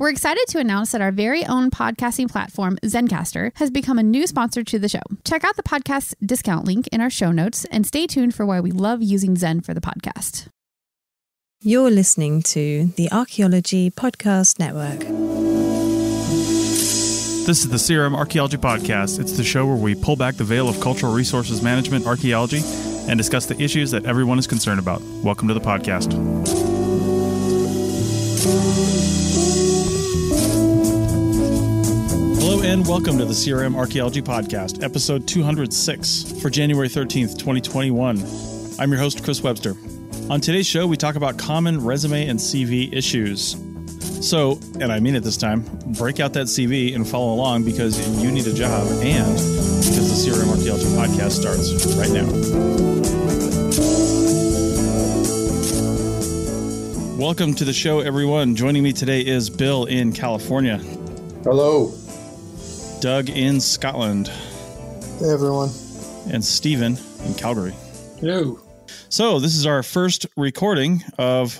We're excited to announce that our very own podcasting platform, Zencastr, has become a new sponsor to the show. Check out the podcast discount link in our show notes and stay tuned for why we love using Zen for the podcast. You're listening to the Archaeology Podcast Network. This is the CRM Archaeology Podcast. It's the show where we pull back the veil of cultural resources management archaeology and discuss the issues that everyone is concerned about. Welcome to the podcast. Hello and welcome to the CRM Archaeology Podcast, episode 206 for January 13th, 2021. I'm your host, Chris Webster. On today's show, we talk about common resume and CV issues. So, and I mean it this time, break out that CV and follow along because you need a job and because the CRM Archaeology Podcast starts right now. Welcome to the show, everyone. Joining me today is Bill in California, Hello. Doug in Scotland, Hey, everyone. and Stephen in Calgary. Hello. So, this is our first recording of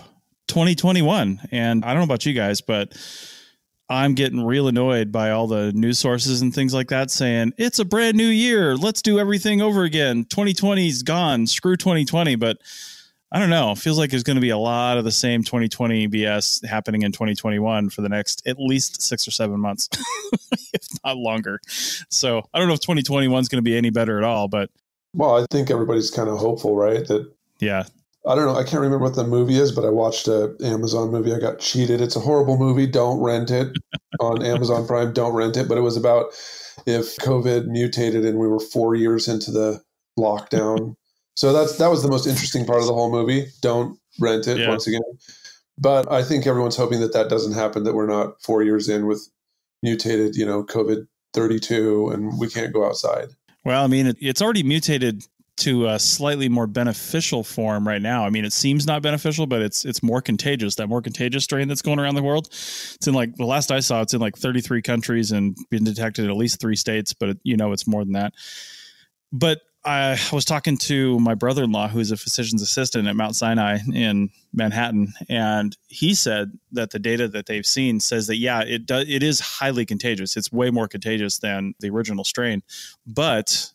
2021. And I don't know about you guys, but I'm getting real annoyed by all the news sources and things like that saying it's a brand new year. Let's do everything over again. 2020's gone. Screw 2020. But I don't know. It feels like there's going to be a lot of the same 2020 BS happening in 2021 for the next at least six or seven months, if not longer. So I don't know if 2021 is going to be any better at all, but Well, I think everybody's kind of hopeful, right? That yeah, I don't know. I can't remember what the movie is, but I watched a Amazon movie. I got cheated. It's a horrible movie. Don't rent it on Amazon Prime. Don't rent it. But it was about if COVID mutated and we were four years into the lockdown. So that's that was the most interesting part of the whole movie. Don't rent it Yeah. once again. But I think everyone's hoping that that doesn't happen. That we're not four years in with mutated, you know, COVID thirty two, and we can't go outside. Well, I mean, it, it's already mutated to a slightly more beneficial form right now. I mean, it seems not beneficial, but it's it's more contagious. That more contagious strain that's going around the world. It's in like the last I saw, it's in like 33 countries and been detected in at least three states, but you know it's more than that. But I was talking to my brother-in-law, who's a physician's assistant at Mount Sinai in Manhattan, and he said that the data that they've seen says that yeah, it it is highly contagious. It's way more contagious than the original strain, but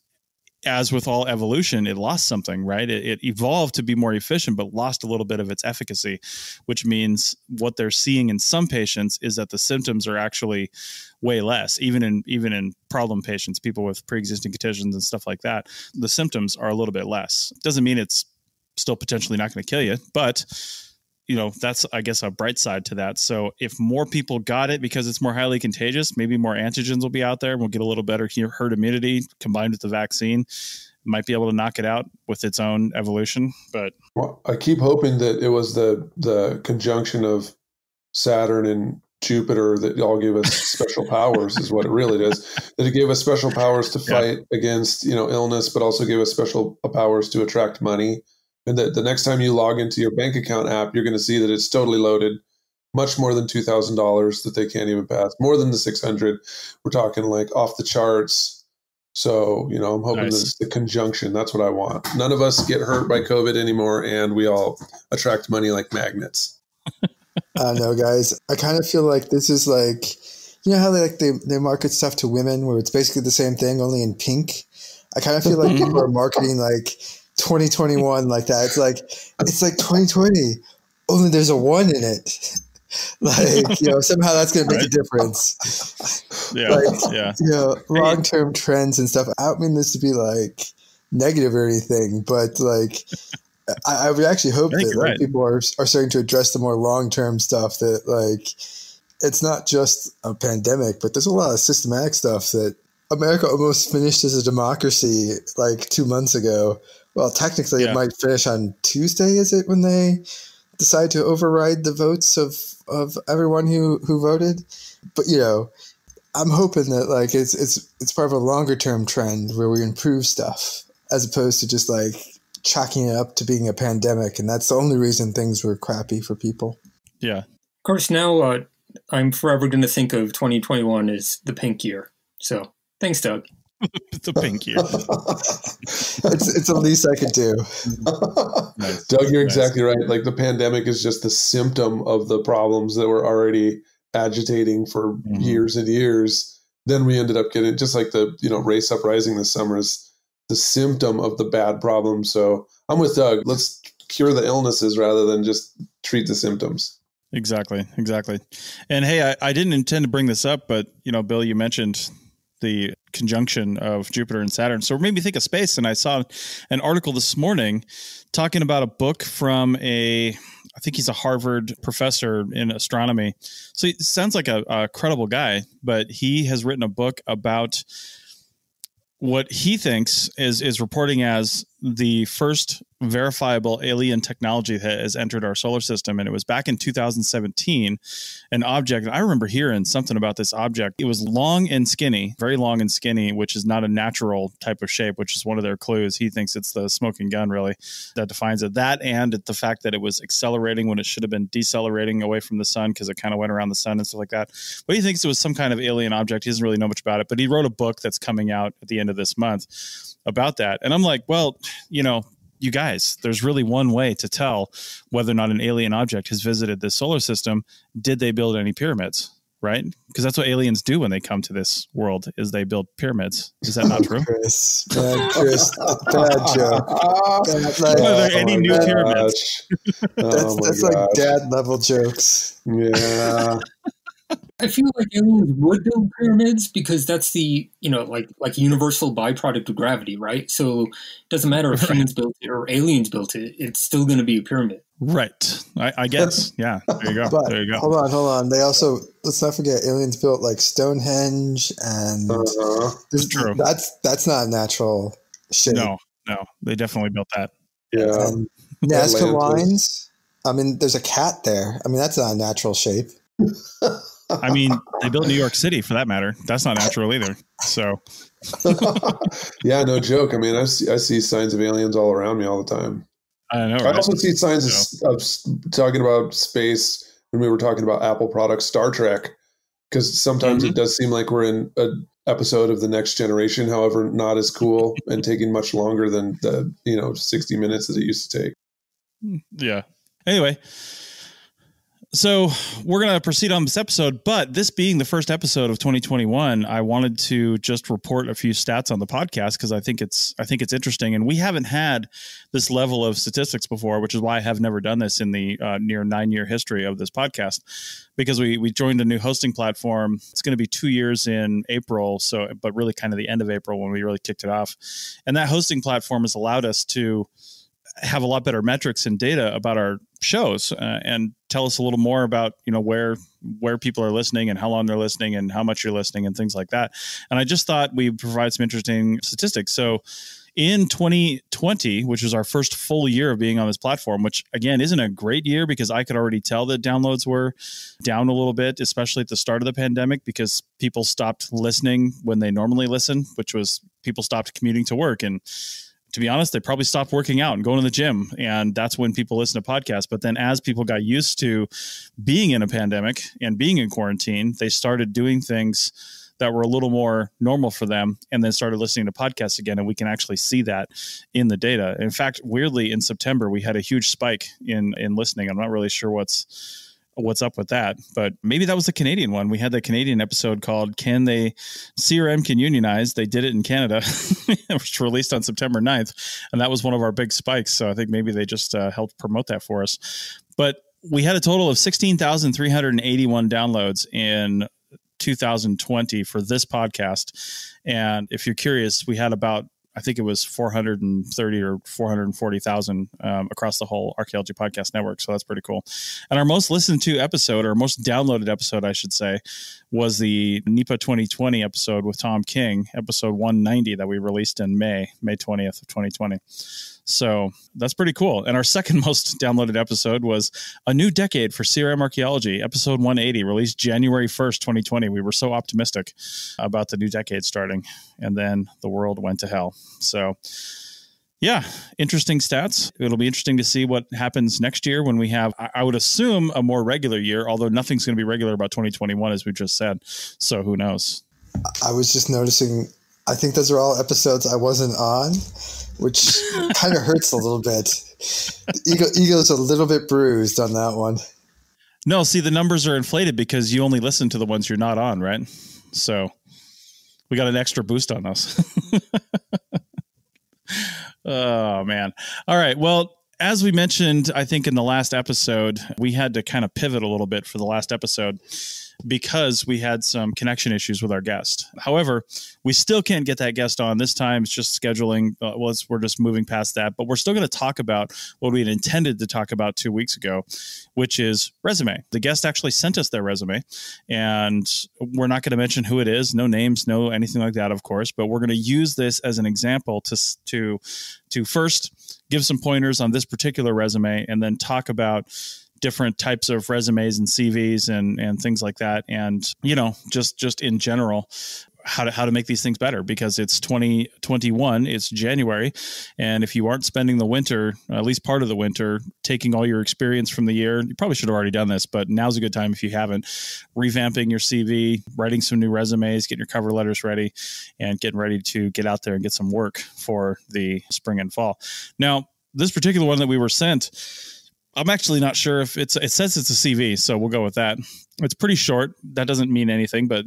as with all evolution, it lost something, right? It, it evolved to be more efficient, but lost a little bit of its efficacy, which means what they're seeing in some patients is that the symptoms are actually way less, even in even in problem patients, people with pre-existing conditions and stuff like that. The symptoms are a little bit less. Doesn't mean it's still potentially not going to kill you, but you know that's i guess a bright side to that so if more people got it because it's more highly contagious maybe more antigens will be out there and we'll get a little better herd immunity combined with the vaccine might be able to knock it out with its own evolution but Well, I keep hoping that it was the the conjunction of Saturn and Jupiter that all gave us special powers is what it really is. That it gave us special powers to Yeah. fight against, you know, illness, but also gave us special powers to attract money. And that the next time you log into your bank account app, you're going to see that it's totally loaded, much more than two thousand dollars that they can't even pass, more than the six hundred. We're talking like off the charts. So, you know, I'm hoping Nice. that it's the conjunction. That's what I want. None of us get hurt by COVID anymore, and we all attract money like magnets. I don't know, guys. I kind of feel like this is like, you know how they like they, they market stuff to women where it's basically the same thing only in pink. I kind of feel like mm-hmm. people are marketing like 2021 like that. It's like it's like 2020, only there's a one in it. like you know somehow that's going to make a difference. yeah Like- yeah You know long term trends and stuff. I don't mean this to be like negative or anything, but like. I, I would actually hope that like, right. people are, are starting to address the more long term stuff that like it's not just a pandemic, but there's a lot of systematic stuff that America almost finished as a democracy like two months ago. Well, technically, Yeah. it might finish on Tuesday. Is it when they decide to override the votes of of everyone who who voted? But you know, I'm hoping that like it's it's it's part of a longer term trend where we improve stuff as opposed to just like chalking it up to being a pandemic, and that's the only reason things were crappy for people. yeah Of course, now uh, I'm forever going to think of 2021 as the pink year. So thanks, Doug. the pink year it's it's the least I could do. Nice. Doug, you're Nice. exactly right. Like the pandemic is just the symptom of the problems that were already agitating for Mhm. years and years. Then we ended up getting just like the you know race uprising this summer is the symptom of the bad problem. So I'm with Doug. Let's cure the illnesses rather than just treat the symptoms. Exactly, exactly. And hey, I, I didn't intend to bring this up, but you know, Bill, you mentioned the conjunction of Jupiter and Saturn, so it made me think of space. And I saw an article this morning talking about a book from a, I think he's a Harvard professor in astronomy. So he sounds like a, a credible guy, but he has written a book about what he thinks is is reporting as the first verifiable alien technology that has entered our solar system and it was back in 2017 an object i remember hearing something about this object. It was long and skinny very long and skinny which is not a natural type of shape which is one of their clues. He thinks it's the smoking gun really that defines it. That and the fact that it was accelerating when it should have been decelerating away from the sun because it kind of went around the sun and stuff like that. But he thinks it was some kind of alien object. He doesn't really know much about it but he wrote a book that's coming out at the end of this month about that and i'm like well you know you guys, there's really one way to tell whether or not an alien object has visited this solar system. Did they build any pyramids? Right? Because that's what aliens do when they come to this world is they build pyramids. Is that not true? Chris, bad, Chris, bad joke. Bad, like, Are there any new oh gosh. pyramids? Oh that's my that's like dad level jokes. Yeah. I feel like aliens would build pyramids because that's the you know like like universal byproduct of gravity, right? So it doesn't matter if Right. humans built it or aliens built it; it's still going to be a pyramid. Right. I, I guess. Yeah. There you go. But there you go. hold on, hold on. They also let's not forget aliens built like Stonehenge and Uh-huh. this- true. that's that's not natural shape. No, no. They definitely built that. Yeah. And Nazca lines. I mean, there's a cat there. I mean, that's not a natural shape. I mean, they built New York City for that matter. That's not natural either. So, yeah, no joke. I mean, I see, I see signs of aliens all around me all the time. I don't know. I also see signs of, of talking about space when we were talking about Apple products, Star Trek, because sometimes Mhm. it does seem like we're in an episode of the next generation. However, not as cool and taking much longer than the you know sixty minutes that it used to take. Yeah. Anyway, so we're going to proceed on this episode, but this being the first episode of 2021, I wanted to just report a few stats on the podcast because I think it's I think it's interesting, and we haven't had this level of statistics before, which is why I have never done this in the uh, near nine year history of this podcast. Because we we joined a new hosting platform. It's going to be two years in April, so but really kind of the end of April when we really kicked it off, and that hosting platform has allowed us to have a lot better metrics and data about our shows uh, and tell us a little more about you know where where people are listening and how long they're listening and how much you're listening and things like that. And i just thought we'd provide some interesting statistics. So in 2020 which was our first full year of being on this platform which again isn't a great year because i could already tell that downloads were down a little bit especially at the start of the pandemic because people stopped listening when they normally listen which was people stopped commuting to work. And to be honest, they probably stopped working out and going to the gym. And that's when people listen to podcasts. But then as people got used to being in a pandemic and being in quarantine, they started doing things that were a little more normal for them and then started listening to podcasts again. And we can actually see that in the data. In fact, weirdly, in September, we had a huge spike in, in listening. I'm not really sure what's what's up with that but maybe that was the canadian one. We had the canadian episode called can they crm can unionize? They did it in canada which released on september 9th and that was one of our big spikes so i think maybe they just uh, helped promote that for us. But we had a total of 16381 downloads in 2020 for this podcast and if you're curious we had about I think it was 430 or 440,000 um, across the whole Archaeology Podcast Network. So that's pretty cool. And our most listened to episode, or most downloaded episode, I should say, was the NEPA 2020 episode with Tom King, episode 190 that we released in May, May 20th of 2020. So that's pretty cool. And our second most downloaded episode was A New Decade for CRM Archaeology, episode 180, released January 1st, 2020. We were so optimistic about the new decade starting, and then the world went to hell. So, yeah, interesting stats. It'll be interesting to see what happens next year when we have, I would assume, a more regular year, although nothing's going to be regular about 2021, as we just said. So, who knows? I was just noticing. I think those are all episodes I wasn't on, which kind of hurts a little bit. The ego, ego's a little bit bruised on that one. No, see, the numbers are inflated because you only listen to the ones you're not on, right? So we got an extra boost on us. oh, man. All right. Well, as we mentioned, I think in the last episode, we had to kind of pivot a little bit for the last episode because we had some connection issues with our guest. However, we still can't get that guest on. This time it's just scheduling. Uh, well, we're just moving past that, but we're still going to talk about what we had intended to talk about two weeks ago, which is resume. The guest actually sent us their resume, and we're not going to mention who it is, no names, no anything like that, of course, but we're going to use this as an example to, to, to first give some pointers on this particular resume and then talk about different types of resumes and CVs and and things like that. And you know just just in general how to how to make these things better because it's 2021 it's january. And if you aren't spending the winter at least part of the winter taking all your experience from the year you probably should have already done this but now's a good time if you haven't. Revamping your cv writing some new resumes getting your cover letters ready and getting ready to get out there and get some work for the spring and fall. Now this particular one that we were sent I'm actually not sure if it's it says it's a CV, so we'll go with that. It's pretty short. That doesn't mean anything, but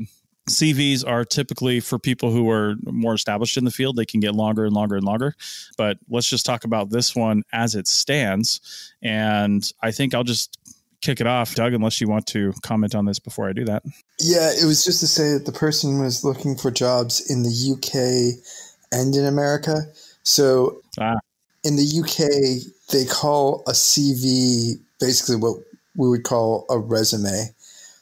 CVs are typically for people who are more established in the field. They can get longer and longer and longer. But let's just talk about this one as it stands. And I think I'll just kick it off, Doug, unless you want to comment on this before I do that. Yeah, it was just to say that the person was looking for jobs in the UK and in America. So ah. In the UK, they call a CV basically what we would call a resume.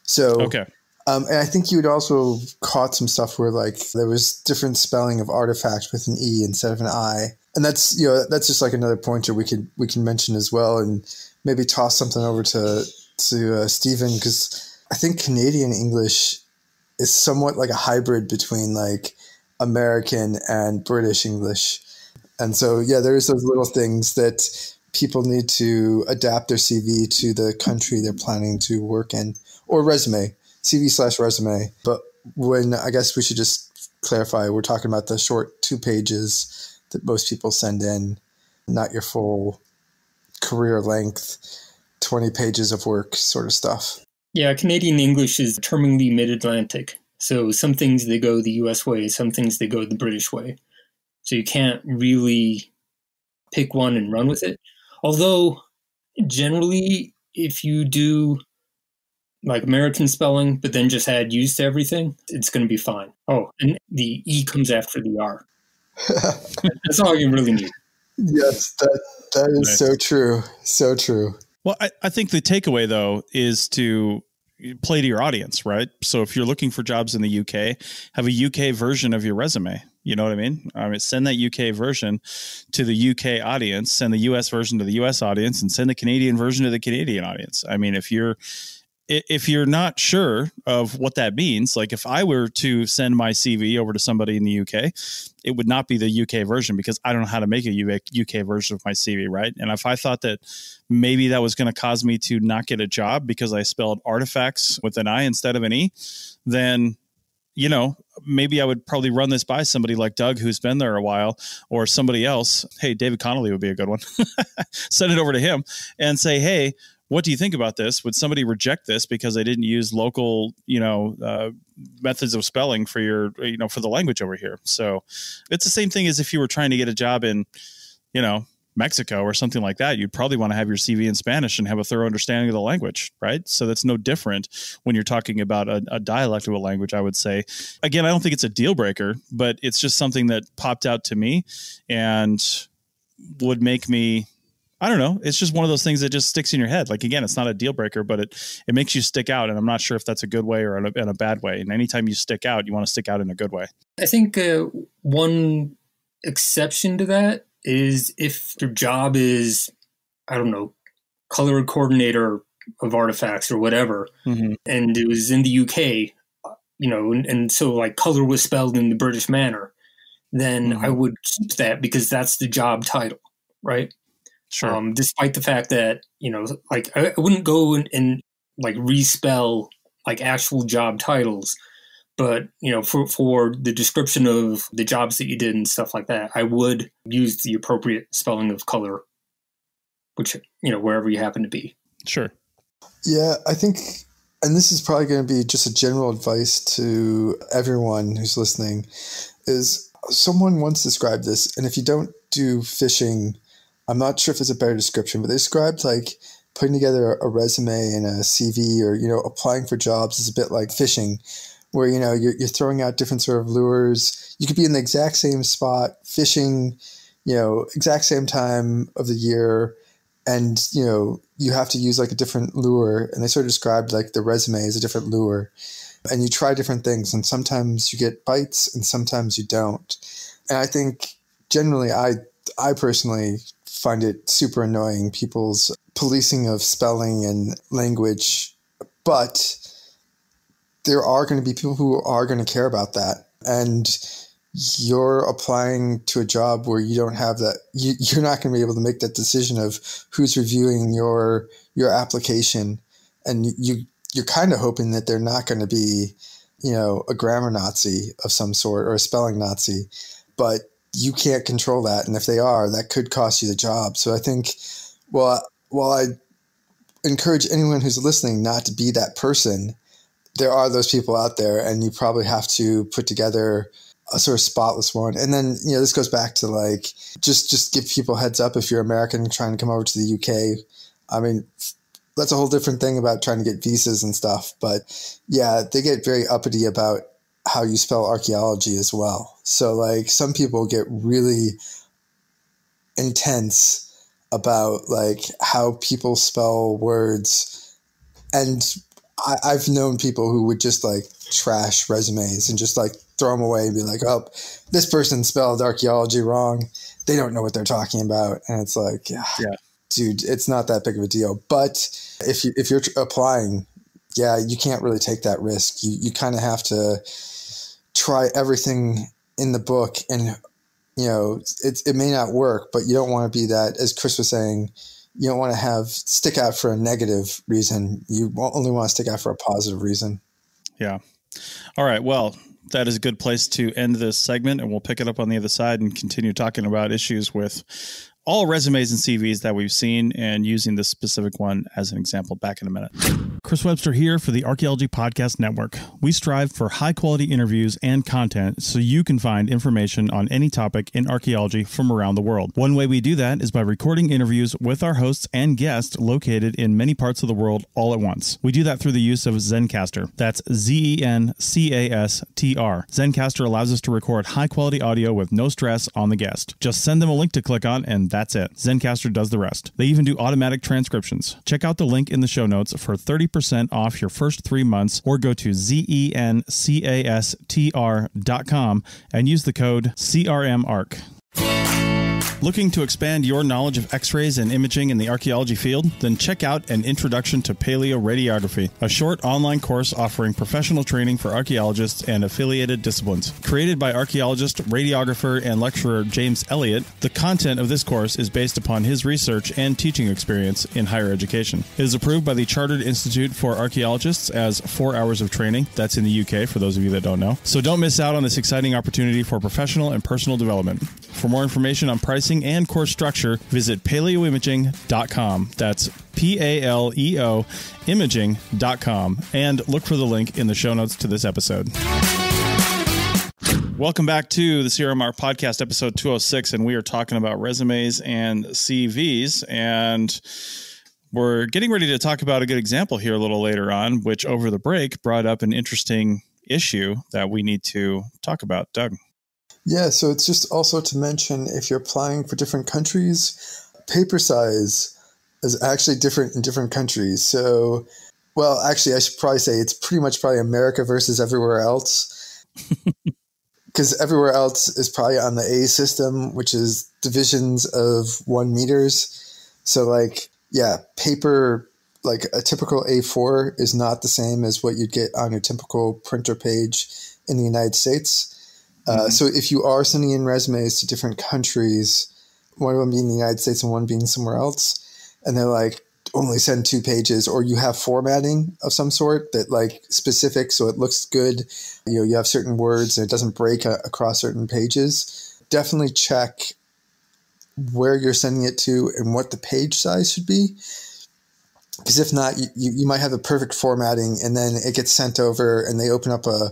So okay. Um, and I think you'd also caught some stuff where like there was different spelling of artifact with an e instead of an i, and that's you know that's just like another pointer we could we can mention as well, and maybe toss something over to to uh, Stephen because I think Canadian English is somewhat like a hybrid between like American and British English, and so yeah, there's those little things that people need to adapt their CV to the country they're planning to work in or resume, CV slash resume. But when I guess we should just clarify, we're talking about the short two pages that most people send in, not your full career length, 20 pages of work sort of stuff. Yeah, Canadian English is termingly mid Atlantic. So some things they go the US way, some things they go the British way. So you can't really pick one and run with it. Although, generally, if you do like American spelling, but then just add used to everything, it's going to be fine. Oh, and the E comes after the R. That's all you really need. Yes, that that is nice. so true. So true. Well, I, I think the takeaway though is to play to your audience, right? So if you're looking for jobs in the UK, have a UK version of your resume. You know what I mean? Um, I mean, send that UK version to the UK audience, send the US version to the US audience, and send the Canadian version to the Canadian audience. I mean, if you're if you're not sure of what that means, like if I were to send my CV over to somebody in the UK, it would not be the UK version because I don't know how to make a UK version of my CV, right? And if I thought that maybe that was going to cause me to not get a job because I spelled artifacts with an I instead of an E, then you know, maybe I would probably run this by somebody like Doug, who's been there a while, or somebody else. Hey, David Connolly would be a good one. Send it over to him and say, hey, what do you think about this? Would somebody reject this because they didn't use local, you know, uh, methods of spelling for your, you know, for the language over here? So it's the same thing as if you were trying to get a job in, you know, Mexico or something like that, you'd probably want to have your CV in Spanish and have a thorough understanding of the language, right? So that's no different when you're talking about a, a dialect of a language, I would say. Again, I don't think it's a deal breaker, but it's just something that popped out to me and would make me I don't know. It's just one of those things that just sticks in your head. Like again, it's not a deal breaker, but it it makes you stick out, and I'm not sure if that's a good way or in a, in a bad way. And anytime you stick out, you want to stick out in a good way. I think uh, one exception to that is if their job is, I don't know, color coordinator of artifacts or whatever, mm-hmm. and it was in the UK, you know, and, and, so like color was spelled in the British manner, then mm-hmm. I would keep that because that's the job title, right? Sure. Um, despite the fact that you know, like I, I wouldn't go and, and like respell like actual job titles but you know for for the description of the jobs that you did and stuff like that i would use the appropriate spelling of color which you know wherever you happen to be. Sure. Yeah, I think, and this is probably going to be just a general advice to everyone who's listening, is someone once described this, and if you don't do fishing, I'm not sure if it's a better description, but they described like putting together a resume and a CV or, you know, applying for jobs is a bit like fishing, where, you know, you're, you're throwing out different sort of lures. You could be in the exact same spot fishing, you know, exact same time of the year. And, you know, you have to use like a different lure. And they sort of described like the resume as a different lure. And you try different things. And sometimes you get bites and sometimes you don't. And I think generally, I, I personally find it super annoying people's policing of spelling and language, but there are going to be people who are going to care about that. And you're applying to a job where you don't have that you, you're not going to be able to make that decision of who's reviewing your your application and you you're kind of hoping that they're not going to be you know a grammar nazi of some sort or a spelling nazi but you can't control that. And if they are, that could cost you the job. So I think, well, while I encourage anyone who's listening not to be that person, there are those people out there, and you probably have to put together a sort of spotless one. And then, you know, this goes back to like just just give people heads up if you're American trying to come over to the UK. I mean, that's a whole different thing about trying to get visas and stuff. But yeah, they get very uppity about how you spell archaeology as well. So like some people get really intense about like how people spell words and I, I've known people who would just like trash resumes and just like throw them away and be like, oh, this person spelled archaeology wrong. They don't know what they're talking about. And it's like, yeah, dude, it's not that big of a deal. But if you if you're applying, yeah, you can't really take that risk. You you kind of have to try everything in the book and you know it, it may not work but you don't want to be that as chris was saying you don't want to have stick out for a negative reason. You only want to stick out for a positive reason. Yeah. All right. Well that is a good place to end this segment and we'll pick it up on the other side and continue talking about issues with all resumes and CVs that we've seen and using this specific one as an example back in a minute. Chris Webster here for the Archaeology Podcast Network. We strive for high quality interviews and content so you can find information on any topic in archaeology from around the world. One way we do that is by recording interviews with our hosts and guests located in many parts of the world all at once. We do that through the use of Zencastr. That's Z E N C A S T R. Zencastr allows us to record high quality audio with no stress on the guest. Just send them a link to click on and that's it. Zencastr does the rest. They even do automatic transcriptions. Check out the link in the show notes for 30% off your first three months or go to zencastr.com and use the code CRMARC. Looking to expand your knowledge of x rays and imaging in the archaeology field? Then check out An Introduction to Paleoradiography, a short online course offering professional training for archaeologists and affiliated disciplines. Created by archaeologist, radiographer, and lecturer James Elliott, the content of this course is based upon his research and teaching experience in higher education. It is approved by the Chartered Institute for Archaeologists as four hours of training. That's in the UK, for those of you that don't know. So don't miss out on this exciting opportunity for professional and personal development. For more information on pricing, and course structure, visit paleoimaging.com. That's P A L E O imaging.com and look for the link in the show notes to this episode. Welcome back to the CRMR podcast, episode 206, and we are talking about resumes and CVs. And we're getting ready to talk about a good example here a little later on, which over the break brought up an interesting issue that we need to talk about. Doug. Yeah, so it's just also to mention if you're applying for different countries, paper size is actually different in different countries. So, well, actually, I should probably say it's pretty much probably America versus everywhere else. Because everywhere else is probably on the A system, which is divisions of one meters. So, like, yeah, paper, like a typical A4 is not the same as what you'd get on your typical printer page in the United States. Uh, mm-hmm. So if you are sending in resumes to different countries, one of them being the United States and one being somewhere else, and they're like, only send two pages, or you have formatting of some sort that like specific, so it looks good. You know, you have certain words and it doesn't break a- across certain pages. Definitely check where you're sending it to and what the page size should be. because if not, you, you, you might have the perfect formatting and then it gets sent over and they open up a,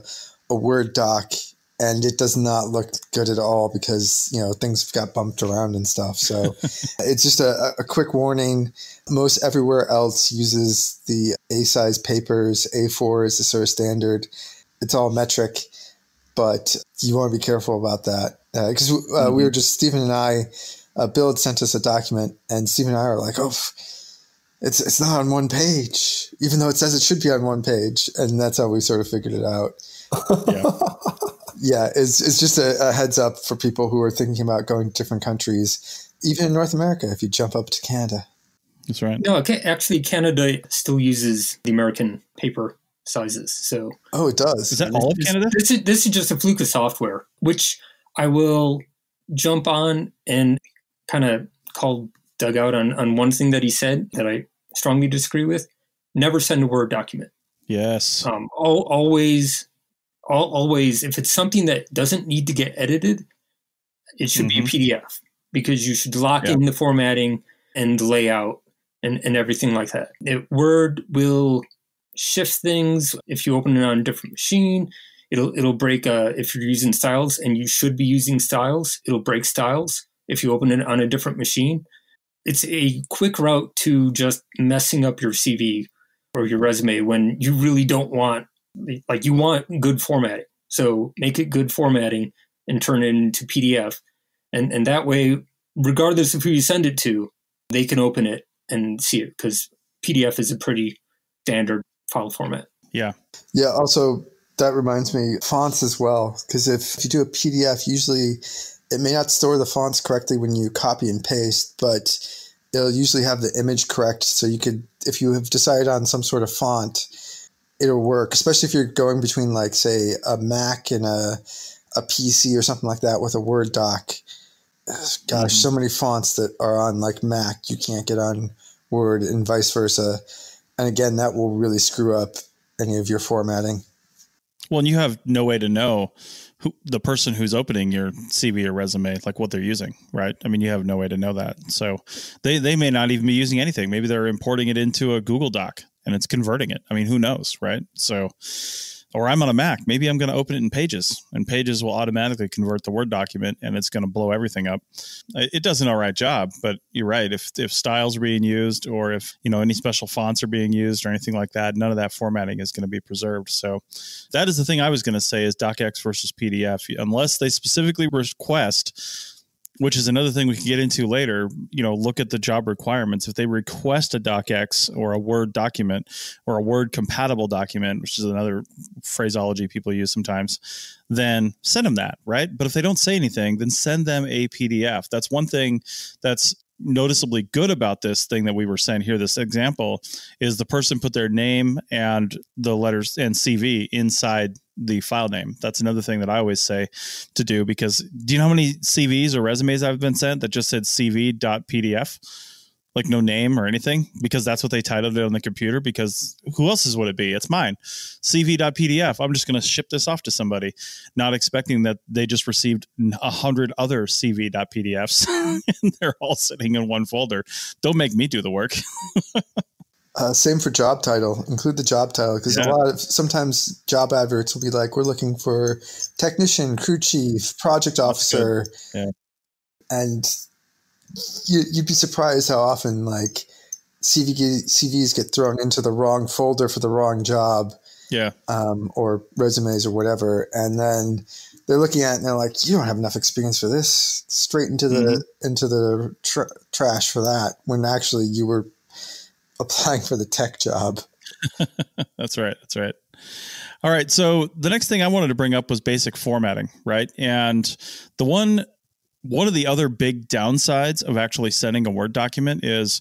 a Word doc and it does not look good at all because, you know, things got bumped around and stuff. So it's just a, a quick warning. Most everywhere else uses the A size papers. A4 is the sort of standard. It's all metric, but you want to be careful about that because uh, uh, mm-hmm. we were just, Stephen and I, uh, Bill had sent us a document and Stephen and I were like, oh, it's it's not on one page, even though it says it should be on one page, and that's how we sort of figured it out. Yeah, yeah it's it's just a, a, heads up for people who are thinking about going to different countries, even in North America. If you jump up to Canada, that's right. No, okay, actually, Canada still uses the American paper sizes. So oh, it does. Is that all of Canada? This is this is just a fluke of software, which I will jump on and kind of call Doug out on on one thing that he said that I strongly disagree with. Never send a Word document. Yes. Um, always, always, if it's something that doesn't need to get edited, it should mm-hmm. be a PDF because you should lock in the formatting and the layout and, and everything like that. It, Word will shift things if you open it on a different machine. It'll it'll break uh, if you're using styles and you should be using styles. It'll break styles if you open it on a different machine it's a quick route to just messing up your CV or your resume when you really don't want like you want good formatting. So make it good formatting and turn it into PDF. And and that way, regardless of who you send it to, they can open it and see it because PDF is a pretty standard file format. Yeah. Yeah. Also, that reminds me fonts as well because if you do a PDF, usually it may not store the fonts correctly when you copy and paste, but it'll usually have the image correct. So you could, if you have decided on some sort of font, it'll work, especially if you're going between like say a Mac and a, a PC or something like that with a Word doc. Gosh, mm-hmm. so many fonts that are on like Mac you can't get on Word and vice versa. And again, that will really screw up any of your formatting. Well, and you have no way to know who, the person who's opening your CV or resume, like what they're using, right? I mean, you have no way to know that. So they, they may not even be using anything. Maybe they're importing it into a Google Doc and it's converting it. I mean, who knows, right? So or I'm on a Mac. Maybe I'm going to open it in Pages, and Pages will automatically convert the Word document, and it's going to blow everything up. It does an all right job, but you're right. If if styles are being used, or if you know any special fonts are being used, or anything like that, none of that formatting is going to be preserved. So that is the thing I was going to say is DocX versus PDF, unless they specifically request which is another thing we can get into later. You know, look at the job requirements. If they request a docx or a Word document or a Word compatible document, which is another phraseology people use sometimes, then send them that, right? But if they don't say anything, then send them a PDF. That's one thing that's noticeably good about this thing that we were saying here. This example is the person put their name and the letters and cv inside the file name. That's another thing that i always say to do because do you know how many cvs or resumes i've been sent that just said cv.pdf like no name or anything because that's what they titled it on the computer because who else's would it be? It's mine. Cv.pdf i'm just going to ship this off to somebody not expecting that they just received a hundred other cv.pdfs and they're all sitting in one folder. Don't make me do the work. Uh, same for job title. Include the job title because yeah. a lot of sometimes job adverts will be like we're looking for technician crew chief project officer yeah. and you, would be surprised how often like CV, CVs get thrown into the wrong folder for the wrong job. Yeah. Um, or resumes or whatever. And then they're looking at it and they're like, you don't have enough experience for this. Straight into the, mm-hmm. into the tr- trash for that when actually you were applying for the tech job. that's right. That's right. All right. So the next thing I wanted to bring up was basic formatting, right? And the one one of the other big downsides of actually sending a Word document is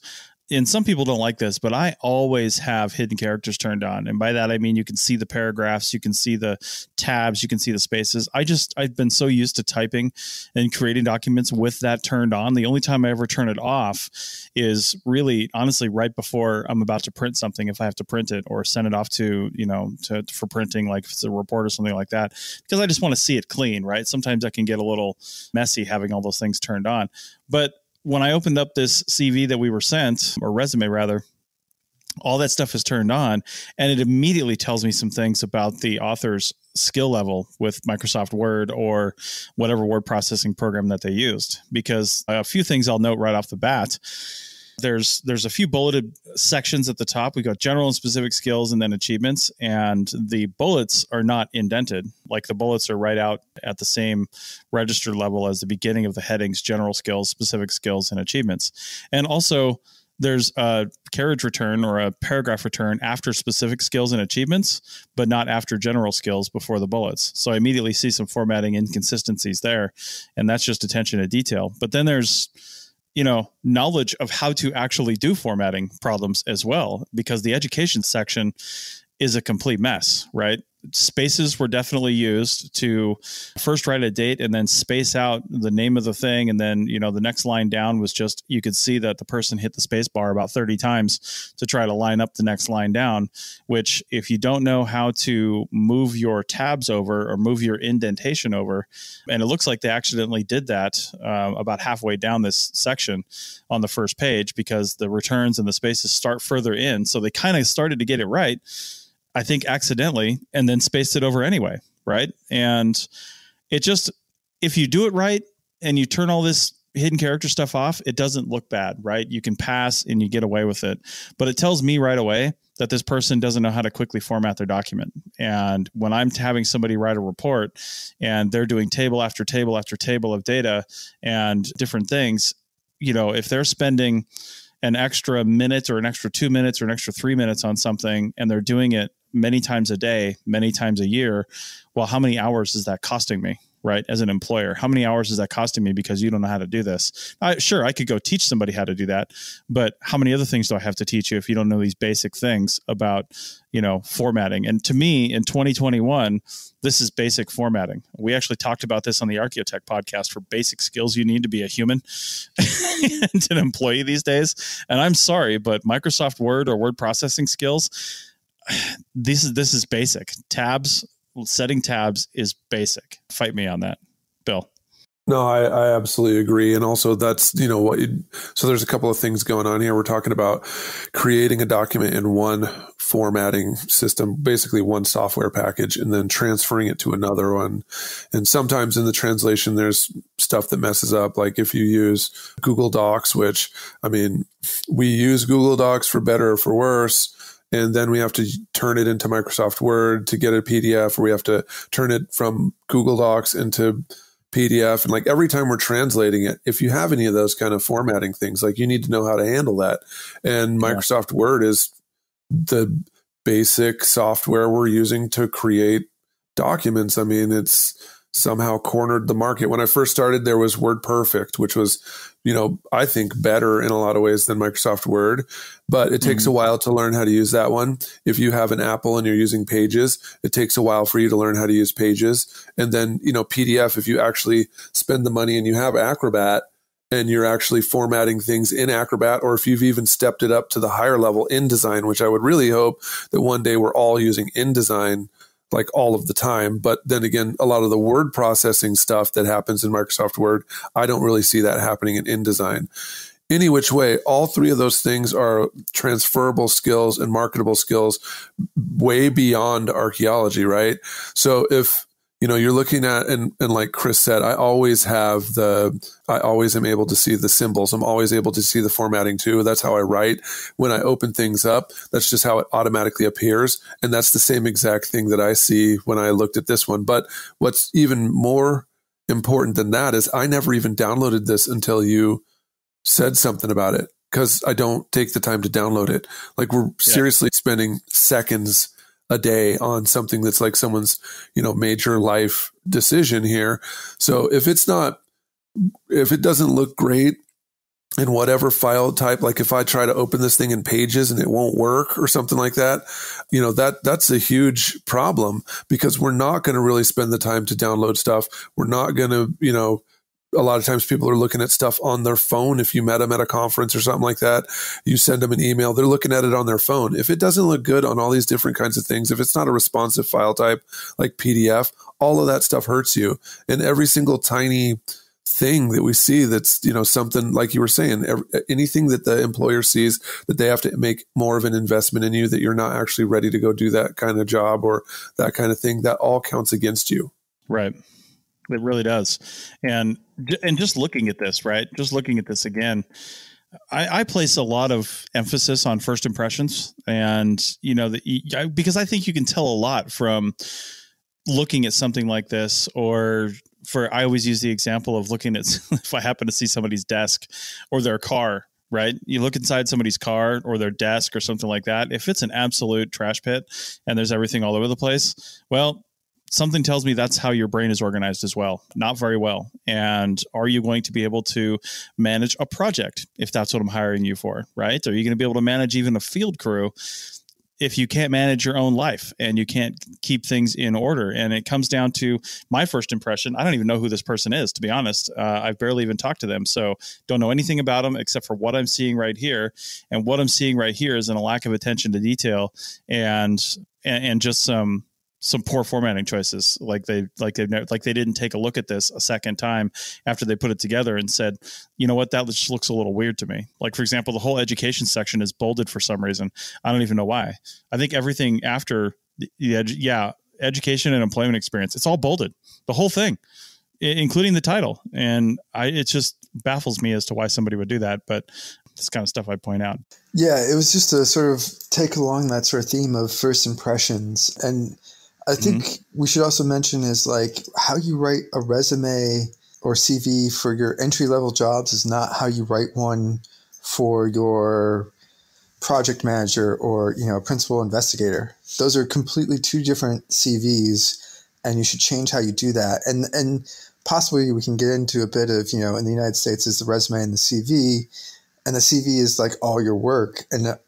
and some people don't like this, but I always have hidden characters turned on. And by that, I mean you can see the paragraphs, you can see the tabs, you can see the spaces. I just, I've been so used to typing and creating documents with that turned on. The only time I ever turn it off is really, honestly, right before I'm about to print something, if I have to print it or send it off to, you know, to, for printing, like if it's a report or something like that, because I just want to see it clean, right? Sometimes I can get a little messy having all those things turned on. But when I opened up this CV that we were sent, or resume rather, all that stuff is turned on and it immediately tells me some things about the author's skill level with Microsoft Word or whatever word processing program that they used because a few things I'll note right off the bat there's there's a few bulleted sections at the top. We've got general and specific skills and then achievements and the bullets are not indented. Like the bullets are right out at the same register level as the beginning of the headings general skills, specific skills and achievements. And also there's a carriage return or a paragraph return after specific skills and achievements, but not after general skills before the bullets. So I immediately see some formatting inconsistencies there, and that's just attention to detail. But then there's you know knowledge of how to actually do formatting problems as well because the education section is a complete mess right spaces were definitely used to first write a date and then space out the name of the thing. And then you know the next line down was just you could see that the person hit the space bar about 30 times to try to line up the next line down which if you don't know how to move your tabs over or move your indentation over and it looks like they accidentally did that uh, about halfway down this section on the first page because the returns and the spaces start further in. So they kind of started to get it right I think accidentally, and then spaced it over anyway, right? And it just, if you do it right and you turn all this hidden character stuff off, it doesn't look bad, right? You can pass and you get away with it. But it tells me right away that this person doesn't know how to quickly format their document. And when I'm having somebody write a report and they're doing table after table after table of data and different things, you know, if they're spending an extra minute or an extra two minutes or an extra three minutes on something and they're doing it many times a day, many times a year, well, how many hours is that costing me? Right. As an employer, how many hours is that costing me because you don't know how to do this? I, sure, I could go teach somebody how to do that, but how many other things do I have to teach you if you don't know these basic things about, you know, formatting? And to me, in 2021, this is basic formatting. We actually talked about this on the Archaeotech podcast for basic skills you need to be a human and an employee these days. And I'm sorry, but Microsoft Word or word processing skills this is this is basic. Tabs, setting tabs is basic. Fight me on that, Bill. No, I, I absolutely agree. And also that's, you know, what, you, so there's a couple of things going on here. We're talking about creating a document in one formatting system, basically one software package, and then transferring it to another one. And sometimes in the translation, there's stuff that messes up. Like if you use Google Docs, which I mean, we use Google Docs for better or for worse and then we have to turn it into Microsoft Word to get a PDF, or we have to turn it from Google Docs into PDF. And like every time we're translating it, if you have any of those kind of formatting things, like you need to know how to handle that. And Microsoft yeah. Word is the basic software we're using to create documents. I mean, it's somehow cornered the market. When I first started, there was WordPerfect, which was, you know, I think better in a lot of ways than Microsoft Word, but it takes mm-hmm. a while to learn how to use that one. If you have an Apple and you're using Pages, it takes a while for you to learn how to use Pages. And then, you know, PDF, if you actually spend the money and you have Acrobat, and you're actually formatting things in Acrobat, or if you've even stepped it up to the higher level InDesign, which I would really hope that one day we're all using InDesign like all of the time. But then again, a lot of the word processing stuff that happens in Microsoft Word, I don't really see that happening in InDesign. Any which way, all three of those things are transferable skills and marketable skills way beyond archaeology, right? So if you know, you're looking at, and, and like Chris said, I always have the, I always am able to see the symbols. I'm always able to see the formatting too. That's how I write. When I open things up, that's just how it automatically appears. And that's the same exact thing that I see when I looked at this one. But what's even more important than that is I never even downloaded this until you said something about it because I don't take the time to download it. Like we're yeah. seriously spending seconds a day on something that's like someone's, you know, major life decision here. So if it's not, if it doesn't look great in whatever file type, like if I try to open this thing in pages and it won't work or something like that, you know, that, that's a huge problem because we're not going to really spend the time to download stuff. We're not going to, you know, a lot of times people are looking at stuff on their phone. If you met them at a conference or something like that, you send them an email, they're looking at it on their phone. If it doesn't look good on all these different kinds of things, if it's not a responsive file type like PDF, all of that stuff hurts you. And every single tiny thing that we see that's you know something like you were saying every, anything that the employer sees that they have to make more of an investment in you that you're not actually ready to go do that kind of job or that kind of thing that all counts against you right it really does and and just looking at this right just looking at this again I, I, place a lot of emphasis on first impressions, and you know, the, because I think you can tell a lot from looking at something like this, or for I always use the example of looking at if I happen to see somebody's desk or their car, right? You look inside somebody's car or their desk or something like that. If it's an absolute trash pit and there's everything all over the place, well, something tells me that's how your brain is organized as well. Not very well. And are you going to be able to manage a project if that's what I'm hiring you for, right? Are you going to be able to manage even a field crew if you can't manage your own life and you can't keep things in order. And it comes down to my first impression. I don't even know who this person is, to be honest. Uh, I've barely even talked to them. So don't know anything about them except for what I'm seeing right here. And what I'm seeing right here is in a lack of attention to detail and, and, and just some, some poor formatting choices. Like they like they've, like they didn't take a look at this a second time after they put it together and said, you know what, that just looks a little weird to me. Like for example, the whole education section is bolded for some reason. I don't even know why. I think everything after the, edu- yeah education and employment experience, it's all bolded. The whole thing, including the title, and I it just baffles me as to why somebody would do that. But this kind of stuff I point out. Yeah, it was just to sort of take along that sort of theme of first impressions and I think mm-hmm. we should also mention is like how you write a resume or CV for your entry level jobs is not how you write one for your project manager or you know principal investigator. Those are completely two different CVs, and you should change how you do that. And and possibly we can get into a bit of you know in the United States is the resume and the CV, and the CV is like all your work. And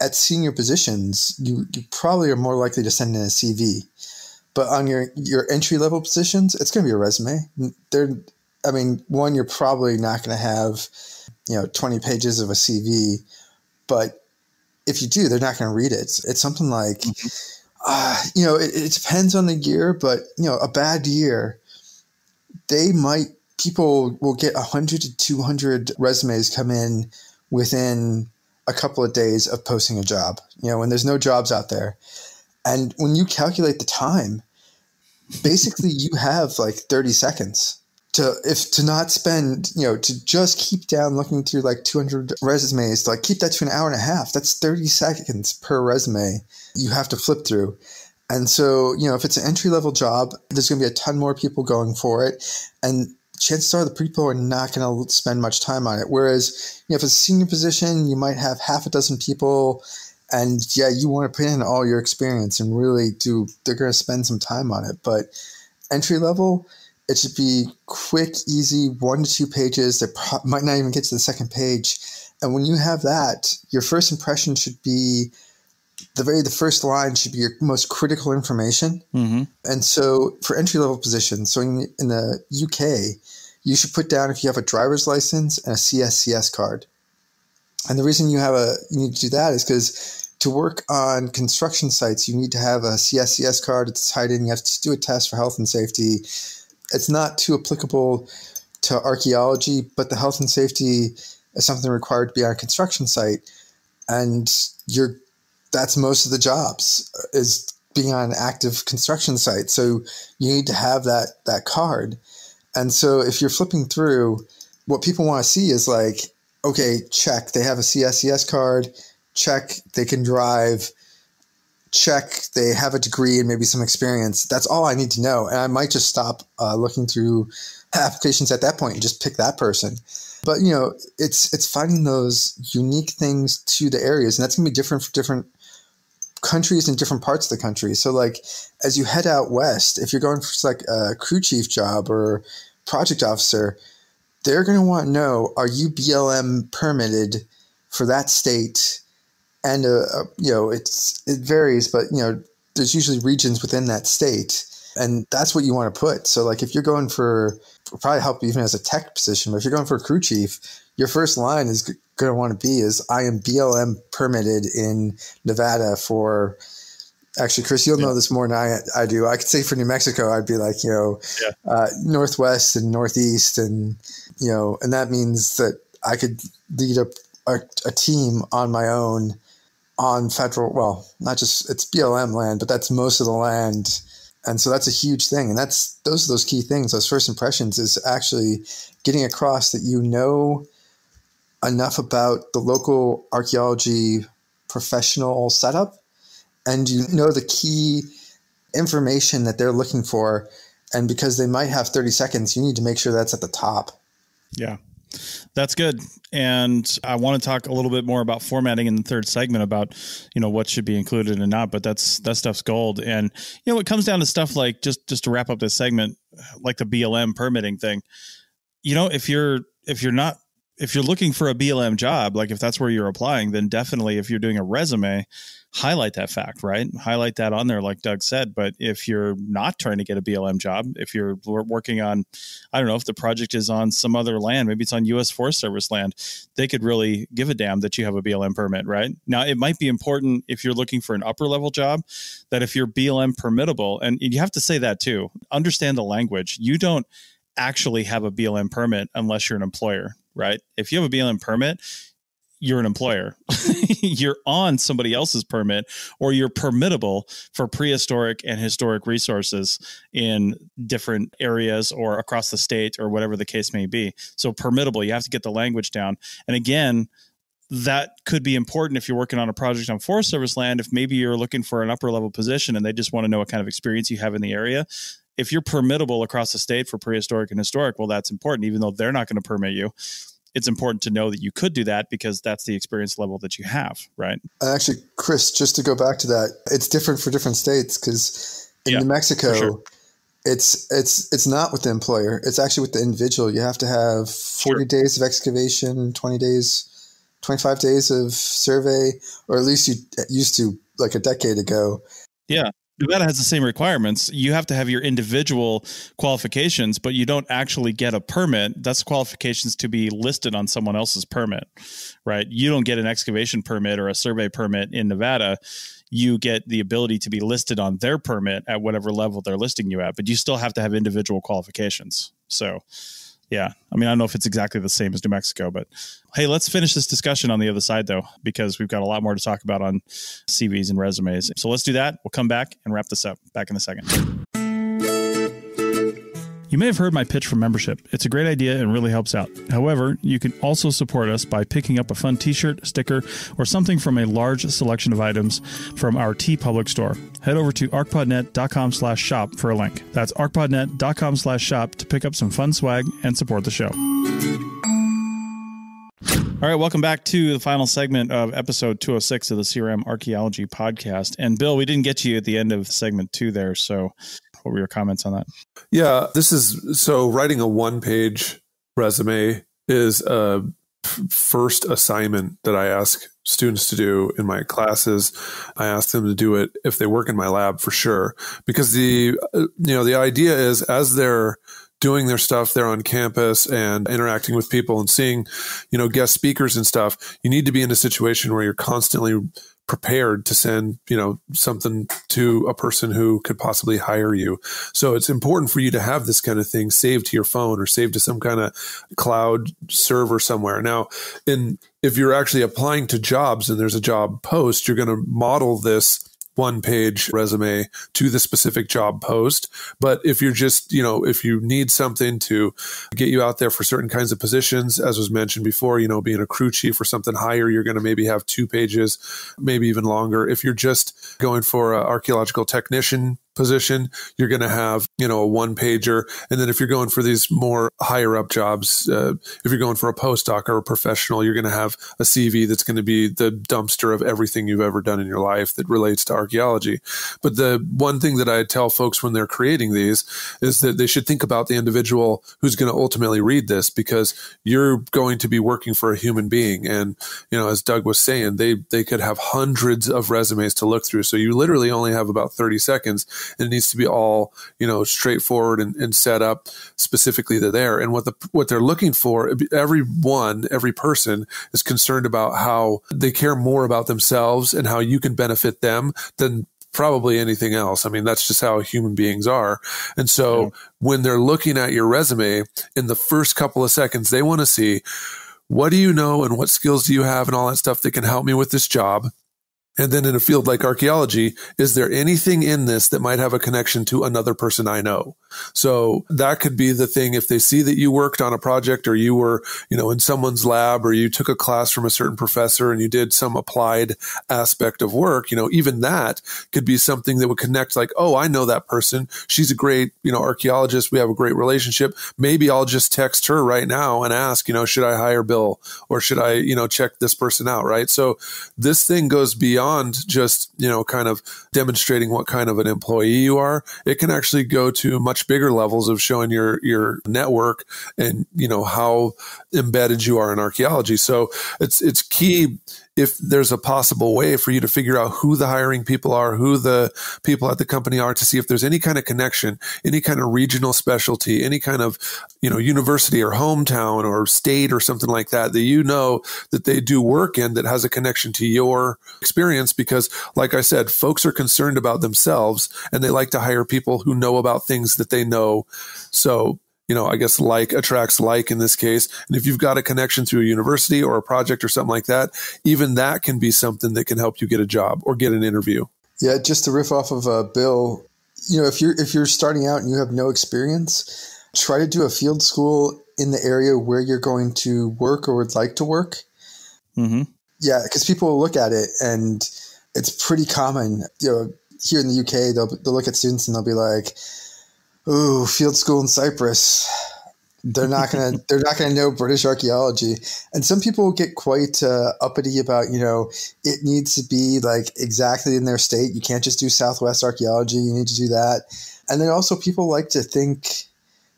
at senior positions, you you probably are more likely to send in a CV but on your your entry level positions, it's going to be a resume. They're, I mean, one you're probably not going to have, you know, 20 pages of a CV, but if you do, they're not going to read it. It's, it's something like, mm-hmm. uh, you know, it, it depends on the year, but you know, a bad year, they might people will get 100 to 200 resumes come in within a couple of days of posting a job. You know, when there's no jobs out there and when you calculate the time, basically you have like 30 seconds to if to not spend you know to just keep down looking through like 200 resumes to like keep that to an hour and a half that's 30 seconds per resume you have to flip through. And so you know if it's an entry level job there's going to be a ton more people going for it and chances are the people are not going to spend much time on it. Whereas you know if it's a senior position you might have half a dozen people and yeah, you want to put in all your experience and really do. They're going to spend some time on it, but entry level, it should be quick, easy, one to two pages. They pro- might not even get to the second page, and when you have that, your first impression should be the very the first line should be your most critical information. Mm-hmm. And so for entry level positions, so in, in the UK, you should put down if you have a driver's license and a CSCS card. And the reason you have a you need to do that is because to work on construction sites, you need to have a CSCS card. It's tied in. You have to do a test for health and safety. It's not too applicable to archaeology, but the health and safety is something required to be on a construction site, and you're that's most of the jobs uh, is being on an active construction site. So you need to have that that card. And so if you're flipping through, what people want to see is like, okay, check, they have a CSCS card check they can drive check they have a degree and maybe some experience. That's all i need to know. And i might just stop uh, looking through applications at that point and just pick that person. But you know it's it's finding those unique things to the areas. And that's going to be different for different countries and different parts of the country. So like as you head out west if you're going for like a crew chief job or project officer they're going to want to know are you blm permitted for that state and uh, uh, you know it's it varies, but you know there's usually regions within that state, and that's what you want to put. So like if you're going for probably help even as a tech position, but if you're going for a crew chief, your first line is going to want to be is I am BLM permitted in Nevada for Actually, Chris, you'll know this more than I, I do. I could say for New Mexico, I'd be like, you know, Yeah. uh, Northwest and Northeast. And, you know, and that means that I could lead a, a, a team on my own on federal, well, not just, it's BLM land, but that's most of the land. And so that's a huge thing. And that's, those are those key things. Those first impressions is actually getting across that you know enough about the local archaeology professional setup and you know the key information that they're looking for and because they might have 30 seconds you need to make sure that's at the top Yeah. That's good. And I want to talk a little bit more about formatting in the third segment about, you know, what should be included and not, but that's that stuff's gold. And you know, it comes down to stuff like just just to wrap up this segment, like the BLM permitting thing. You know, if you're if you're not if you're looking for a BLM job, like if that's where you're applying, then definitely if you're doing a resume, highlight that fact, right? Highlight that on there, like Doug said. But if you're not trying to get a BLM job, if you're working on, I don't know, if the project is on some other land, maybe it's on U.S. Forest Service land, they could really give a damn that you have a BLM permit, right? Now, it might be important if you're looking for an upper level job that if you're BLM permittable, and you have to say that too, understand the language. You don't actually have a BLM permit unless you're an employer, right? If you have a BLM permit, you're an employer. you're on somebody else's permit or you're permittable for prehistoric and historic resources in different areas or across the state or whatever the case may be. So permittable, you have to get the language down. And again, that could be important if you're working on a project on Forest Service land. If maybe you're looking for an upper level position and they just want to know what kind of experience you have in the area, if you're permittable across the state for prehistoric and historic, well, that's important, even though they're not going to permit you. It's important to know that you could do that because that's the experience level that you have, right? and actually chris just to go back to that it's different for different states because in Yeah, new mexico sure. it's it's it's not with the employer it's actually with the individual you have to have 40 Sure. days of excavation 20 days 25 days of survey or at least you used to like a decade ago Nevada has the same requirements. You have to have your individual qualifications, but you don't actually get a permit. That's qualifications to be listed on someone else's permit, right? You don't get an excavation permit or a survey permit in Nevada. You get the ability to be listed on their permit at whatever level they're listing you at, but you still have to have individual qualifications. So, yeah, I mean, I don't know if it's exactly the same as New Mexico, but hey, let's finish this discussion on the other side though, because we've got a lot more to talk about on CVs and resumes. So let's do that. We'll come back and wrap this up. Back in a second. You may have heard my pitch for membership. It's a great idea and really helps out. However, you can also support us by picking up a fun t-shirt, sticker, or something from a large selection of items from our TeePublic store. Head over to archpodnet.com slash shop for a link. That's archpodnet.com slash shop to pick up some fun swag and support the show. All right, welcome back to the final segment of episode 206 of the CRM Archaeology Podcast. And Bill, we didn't get to you at the end of segment two there. So, what were your comments on that? Yeah, this is so writing a one page resume is a first assignment that I ask students to do in my classes. I ask them to do it if they work in my lab for sure because the uh, you know the idea is as they're doing their stuff there on campus and interacting with people and seeing you know guest speakers and stuff you need to be in a situation where you're constantly prepared to send you know something to a person who could possibly hire you. So it's important for you to have this kind of thing saved to your phone or saved to some kind of cloud server somewhere. Now in if you're actually applying to jobs and there's a job post you're going to model this one page resume to the specific job post. But if you're just, you know, if you need something to get you out there for certain kinds of positions, as was mentioned before, you know, being a crew chief or something higher, you're going to maybe have two pages, maybe even longer. If you're just going for an archaeological technician position, you're going to have, you know, a one pager. And then if you're going for these more higher up jobs, uh, if you're going for a postdoc or a professional, you're going to have a CV that's going to be the dumpster of everything you've ever done in your life that relates to archaeology. But the one thing that I tell folks when they're creating these is that they should think about the individual who's going to ultimately read this because you're going to be working for a human being. And, you know, as Doug was saying, they, they could have hundreds of resumes to look through. So you literally only have about 30 seconds and it needs to be all you know straightforward and, and set up specifically to there and what the what they're looking for everyone every person is concerned about how they care more about themselves and how you can benefit them than probably anything else. I mean, that's just how human beings are. And so yeah. when they're looking at your resume in the first couple of seconds, they want to see what do you know and what skills do you have and all that stuff that can help me with this job. And then in a field like archaeology, is there anything in this that might have a connection to another person I know? So that could be the thing. If they see that you worked on a project or you were, you know, in someone's lab or you took a class from a certain professor and you did some applied aspect of work, you know, even that could be something that would connect like, oh, I know that person. She's a great, you know, archaeologist. We have a great relationship. Maybe I'll just text her right now and ask, you know, should I hire Bill or should I, you know, check this person out? Right. So this thing goes beyond just, you know, kind of demonstrating what kind of an employee you are. It can actually go to much bigger levels of showing your your network and you know how embedded you are in archaeology. So it's it's key if there's a possible way for you to figure out who the hiring people are, who the people at the company are, to see if there's any kind of connection, any kind of regional specialty, any kind of, you know, university or hometown or state or something like that, that you know that they do work in that has a connection to your experience. Because, like I said, folks are concerned about themselves and they like to hire people who know about things that they know. So you know, I guess like attracts like in this case. And if you've got a connection through a university or a project or something like that, even that can be something that can help you get a job or get an interview. Yeah, just to riff off of uh, Bill, you know, if you're if you're starting out and you have no experience, try to do a field school in the area where you're going to work or would like to work. Mm-hmm. Yeah, because people will look at it and it's pretty common. You know, here in the UK, they'll they'll look at students and they'll be like Ooh, field school in Cyprus. They're not gonna. they're not gonna know British archaeology, and some people get quite uh, uppity about. You know, it needs to be like exactly in their state. You can't just do Southwest archaeology. You need to do that, and then also people like to think,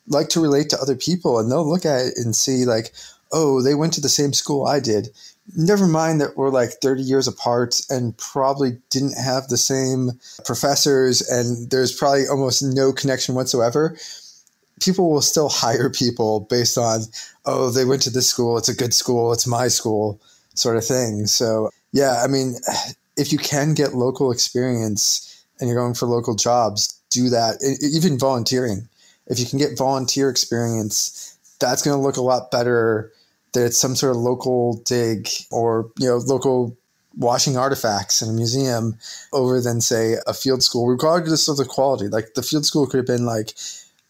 like to relate to other people, and they'll look at it and see like, oh, they went to the same school I did never mind that we're like 30 years apart and probably didn't have the same professors and there's probably almost no connection whatsoever people will still hire people based on oh they went to this school it's a good school it's my school sort of thing. So yeah i mean if you can get local experience and you're going for local jobs do that even volunteering. If you can get volunteer experience that's going to look a lot better that it's some sort of local dig or you know local washing artifacts in a museum over than say a field school regardless of the quality. Like the field school could have been like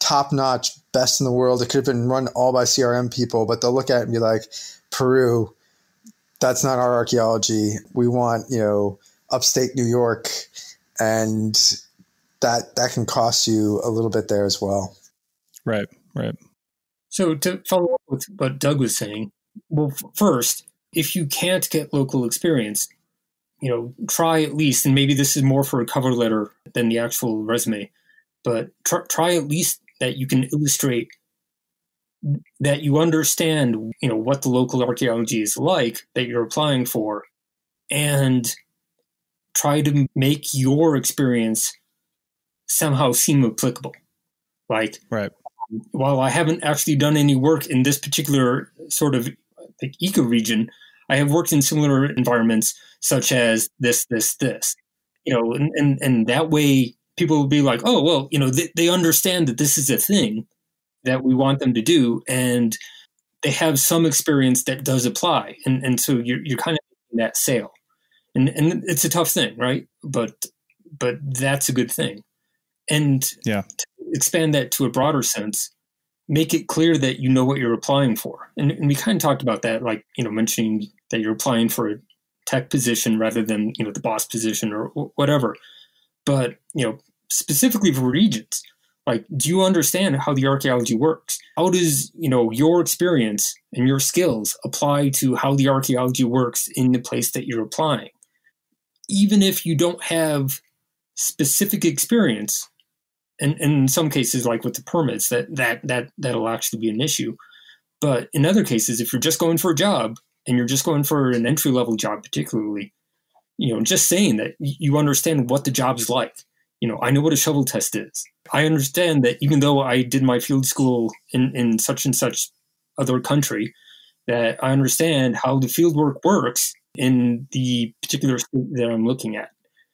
top notch best in the world. It could have been run all by crm people but they'll look at it and be like peru that's not our archaeology. We want you know upstate new york and that that can cost you a little bit there as well. Right right so to follow up with what Doug was saying, well, first, if you can't get local experience, you know, try at least, and maybe this is more for a cover letter than the actual resume, but try, try at least that you can illustrate that you understand, you know, what the local archaeology is like that you're applying for, and try to make your experience somehow seem applicable. Like, right while I haven't actually done any work in this particular sort of ecoregion, I have worked in similar environments such as this, this, this. You know, and, and, and that way people will be like, oh, well, you know, they, they understand that this is a thing that we want them to do. And they have some experience that does apply. And, and so you're, you're kind of that sale. And, and it's a tough thing, right? But, but that's a good thing. And yeah expand that to a broader sense, make it clear that you know what you're applying for. And, and we kind of talked about that, like, you know, mentioning that you're applying for a tech position rather than, you know, the boss position or whatever. But, you know, specifically for regions, like, do you understand how the archaeology works? How does, you know, your experience and your skills apply to how the archaeology works in the place that you're applying? Even if you don't have specific experience, and, and in some cases, like with the permits, that that that that'll actually be an issue. But in other cases, if you're just going for a job and you're just going for an entry level job, particularly, you know, just saying that you understand what the job's like. You know, I know what a shovel test is. I understand that even though I did my field school in, in such and such other country, that I understand how the field work works in the particular state that I'm looking at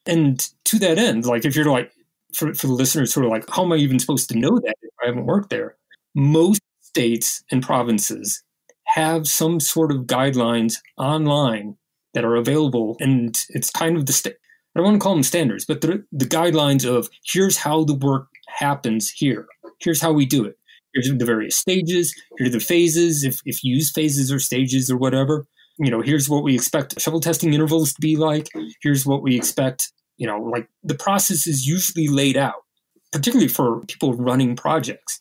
And to that end, like if you're like, for, for the listeners, sort of like, how am I even supposed to know that if I haven't worked there? Most states and provinces have some sort of guidelines online that are available. And it's kind of the, state. I don't want to call them standards, but the, the guidelines of here's how the work happens here. Here's how we do it. Here's the various stages. Here are the phases, if, if you use phases or stages or whatever. You know, here's what we expect shovel testing intervals to be like. Here's what we expect, you know, like the process is usually laid out, particularly for people running projects.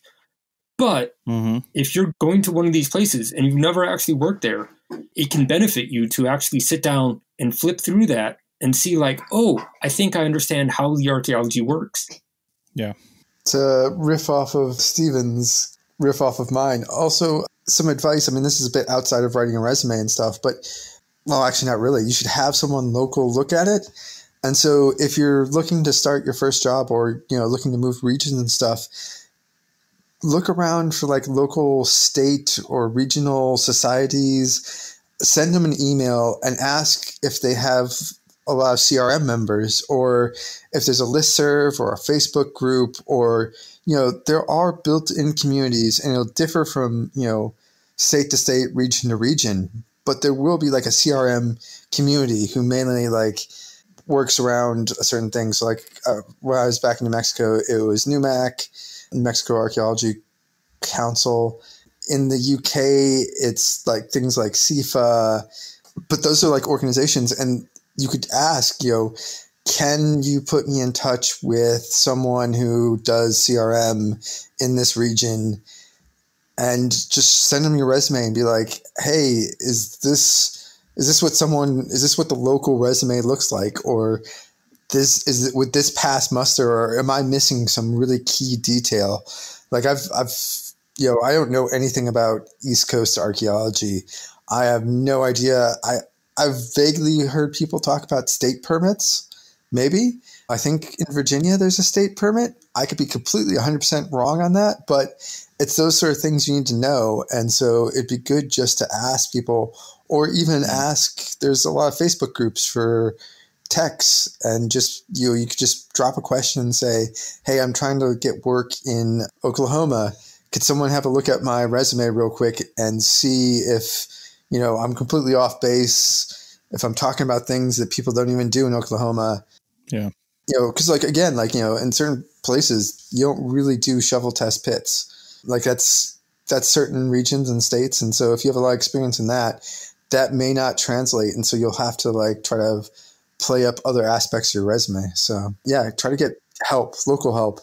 But Mm-hmm. if you're going to one of these places and you've never actually worked there, it can benefit you to actually sit down and flip through that and see, like, oh, I think I understand how the archaeology works. Yeah. To riff off of Stephen's riff off of mine. Also, some advice. I mean, this is a bit outside of writing a resume and stuff, but well, actually, not really. You should have someone local look at it. And so, if you're looking to start your first job or you know looking to move regions and stuff, look around for like local state or regional societies. Send them an email and ask if they have a lot of CRM members or if there's a listserv or a Facebook group or you know there are built-in communities and it'll differ from you know state to state region to region but there will be like a crm community who mainly like works around certain things. like uh, when i was back in new mexico it was numac new mexico archaeology council in the uk it's like things like CIFA, but those are like organizations and you could ask you know can you put me in touch with someone who does CRM in this region and just send them your resume and be like, "Hey, is this is this what someone is this what the local resume looks like or this is it would this pass muster or am I missing some really key detail?" Like I've I've you know, I don't know anything about East Coast archaeology. I have no idea. I I've vaguely heard people talk about state permits maybe. I think in Virginia there's a state permit. I could be completely 100% wrong on that, but it's those sort of things you need to know. And so it'd be good just to ask people, or even mm. ask. There's a lot of Facebook groups for techs, and just you know, you could just drop a question and say, "Hey, I'm trying to get work in Oklahoma. Could someone have a look at my resume real quick and see if you know I'm completely off base?" If I'm talking about things that people don't even do in Oklahoma, Yeah. You know, because like again, like you know, in certain places you don't really do shovel test pits. Like that's that's certain regions and states, and so if you have a lot of experience in that, that may not translate, and so you'll have to like try to play up other aspects of your resume. So yeah, try to get help, local help.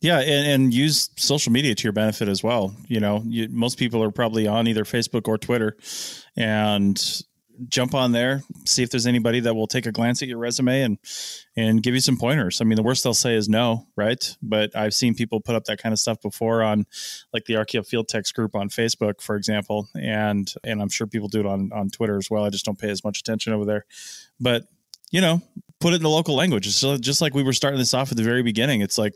Yeah, and, and use social media to your benefit as well. You know, you, most people are probably on either Facebook or Twitter, and jump on there, see if there's anybody that will take a glance at your resume and and give you some pointers. I mean, the worst they'll say is no, right? But I've seen people put up that kind of stuff before on like the Archeo Field Techs group on Facebook, for example, and and I'm sure people do it on on Twitter as well. I just don't pay as much attention over there, but you know, put it in the local language. Just- just like we were starting this off at the very beginning. It's like,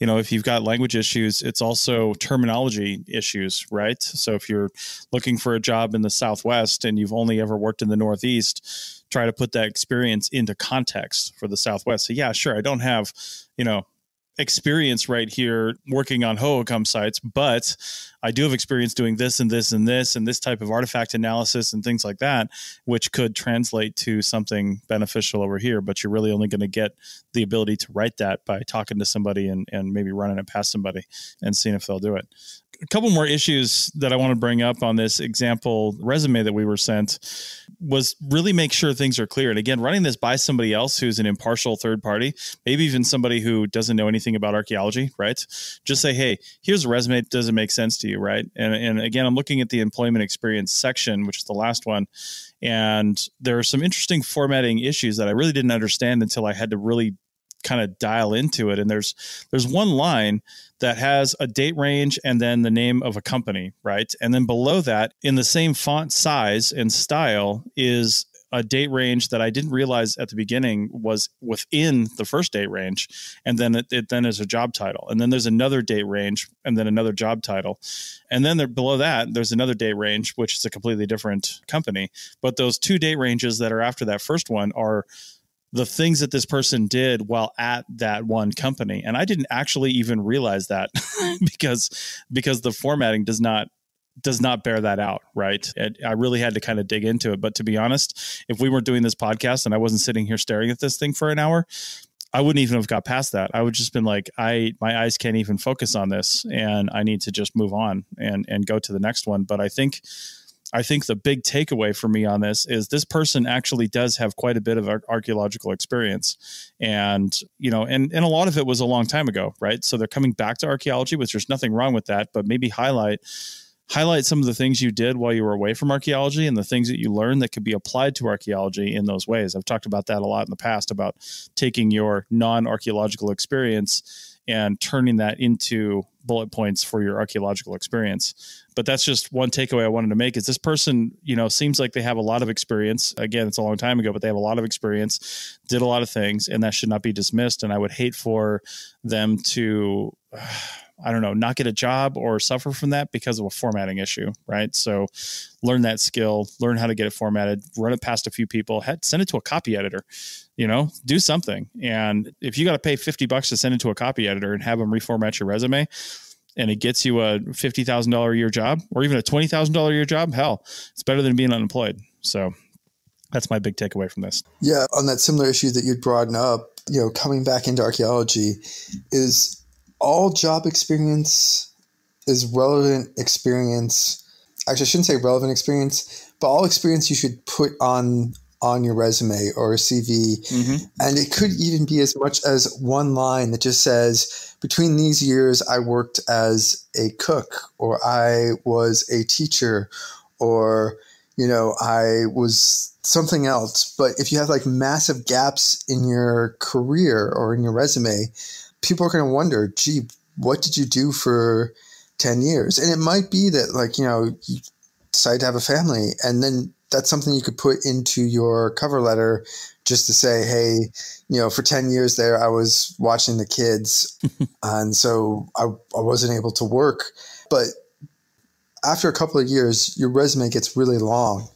you know, if you've got language issues, it's also terminology issues, right? So if you're looking for a job in the Southwest and you've only ever worked in the Northeast, try to put that experience into context for the Southwest. So yeah, sure, I don't have, you know, experience right here working on Hohokam sites, but I do have experience doing this and this and this and this type of artifact analysis and things like that, which could translate to something beneficial over here. But you're really only going to get the ability to write that by talking to somebody and, and maybe running it past somebody and seeing if they'll do it. A couple more issues that I want to bring up on this example resume that we were sent was really make sure things are clear. And again, running this by somebody else who's an impartial third party, maybe even somebody who doesn't know anything about archaeology, right? Just say, hey, here's a resume. Does it make sense to you, right? And, and again, I'm looking at the employment experience section, which is the last one. And there are some interesting formatting issues that I really didn't understand until I had to really kind of dial into it. And there's there's one line that has a date range and then the name of a company, right? And then below that, in the same font size and style, is a date range that I didn't realize at the beginning was within the first date range, and then it, it then is a job title, and then there's another date range, and then another job title, and then there, below that there's another date range, which is a completely different company. But those two date ranges that are after that first one are the things that this person did while at that one company and i didn't actually even realize that because because the formatting does not does not bear that out right it, i really had to kind of dig into it but to be honest if we weren't doing this podcast and i wasn't sitting here staring at this thing for an hour I wouldn't even have got past that. I would just been like, I my eyes can't even focus on this, and I need to just move on and and go to the next one. But I think I think the big takeaway for me on this is this person actually does have quite a bit of archaeological experience. And, you know, and, and a lot of it was a long time ago, right? So they're coming back to archaeology, which there's nothing wrong with that, but maybe highlight highlight some of the things you did while you were away from archaeology and the things that you learned that could be applied to archaeology in those ways. I've talked about that a lot in the past about taking your non-archaeological experience and turning that into bullet points for your archaeological experience. But that's just one takeaway I wanted to make is this person, you know, seems like they have a lot of experience. Again, it's a long time ago, but they have a lot of experience, did a lot of things, and that should not be dismissed. And I would hate for them to I don't know, not get a job or suffer from that because of a formatting issue, right? So learn that skill, learn how to get it formatted, run it past a few people, send it to a copy editor, you know, do something. And if you got to pay 50 bucks to send it to a copy editor and have them reformat your resume, and it gets you a $50,000 a year job or even a $20,000 a year job, hell, it's better than being unemployed. So that's my big takeaway from this. Yeah, on that similar issue that you'd broaden up, you know, coming back into archaeology is all job experience is relevant experience. Actually, I shouldn't say relevant experience, but all experience you should put on on your resume or a CV. Mm-hmm. And it could even be as much as one line that just says, between these years, I worked as a cook, or I was a teacher, or, you know, I was something else. But if you have like massive gaps in your career or in your resume, people are going to wonder, gee, what did you do for 10 years? And it might be that, like, you know, you decide to have a family and then that's something you could put into your cover letter just to say, hey, you know, for 10 years there, I was watching the kids. and so I, I wasn't able to work. But after a couple of years, your resume gets really long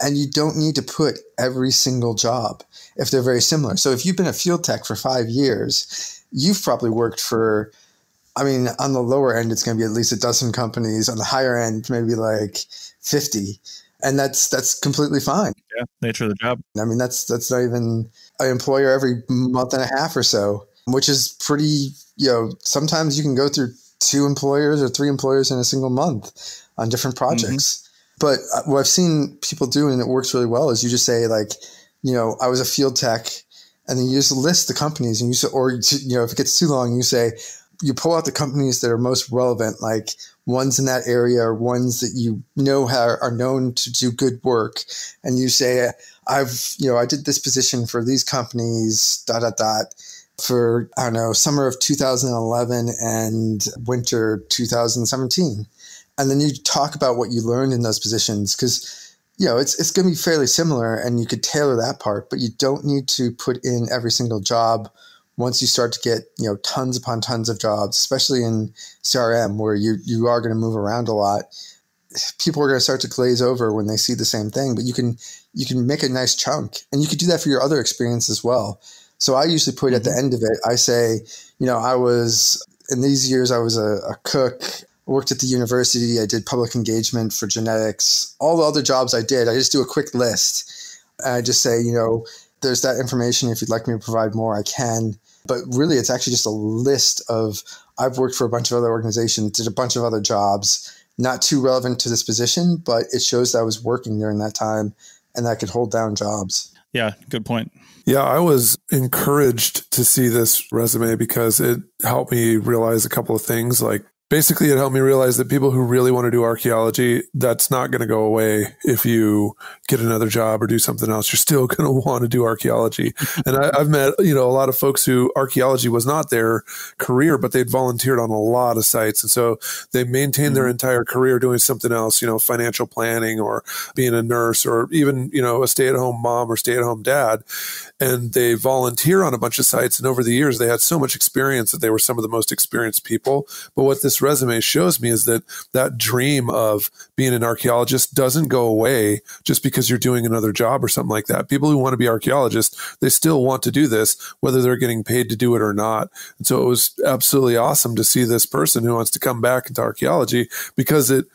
and you don't need to put every single job if they're very similar. So if you've been a field tech for five years you've probably worked for I mean, on the lower end, it's going to be at least a dozen companies. On the higher end, maybe like fifty, and that's that's completely fine. Yeah, nature of the job. I mean, that's that's not even an employer every month and a half or so, which is pretty. You know, sometimes you can go through two employers or three employers in a single month on different projects. Mm-hmm. But uh, what I've seen people do, and it works really well, is you just say like, you know, I was a field tech and then you just list the companies and you say, or you know, if it gets too long, you say, you pull out the companies that are most relevant, like ones in that area or ones that you know have, are known to do good work, and you say, I've, you know, I did this position for these companies, dot dot dot, for I don't know, summer of 2011 and winter 2017, and then you talk about what you learned in those positions because you know, it's it's going to be fairly similar, and you could tailor that part, but you don't need to put in every single job once you start to get you know tons upon tons of jobs, especially in CRM where you you are going to move around a lot. People are going to start to glaze over when they see the same thing, but you can you can make a nice chunk, and you could do that for your other experience as well. So I usually put at the mm-hmm. end of it, I say, you know, I was in these years I was a, a cook worked at the university. I did public engagement for genetics. All the other jobs I did, I just do a quick list. And I just say, you know, there's that information. If you'd like me to provide more, I can. But really, it's actually just a list of I've worked for a bunch of other organizations, did a bunch of other jobs, not too relevant to this position, but it shows that I was working during that time and that I could hold down jobs. Yeah, good point. Yeah, I was encouraged to see this resume because it helped me realize a couple of things. Like basically it helped me realize that people who really want to do archaeology that's not going to go away if you get another job or do something else. You're still going to want to do archaeology. And I, have met you know a lot of folks who archaeology was not their career but they'd volunteered on a lot of sites. And so they maintained mm-hmm. their entire career doing something else you know financial planning or being a nurse or even you know a stay-at-home mom or stay-at-home dad. And they volunteer on a bunch of sites. And over the years they had so much experience that they were some of the most experienced people. But what this this resume shows me is that that dream of being an archaeologist doesn't go away just because you're doing another job or something like that. People who want to be archaeologists, they still want to do this, whether they're getting paid to do it or not. And so it was absolutely awesome to see this person who wants to come back into archaeology because it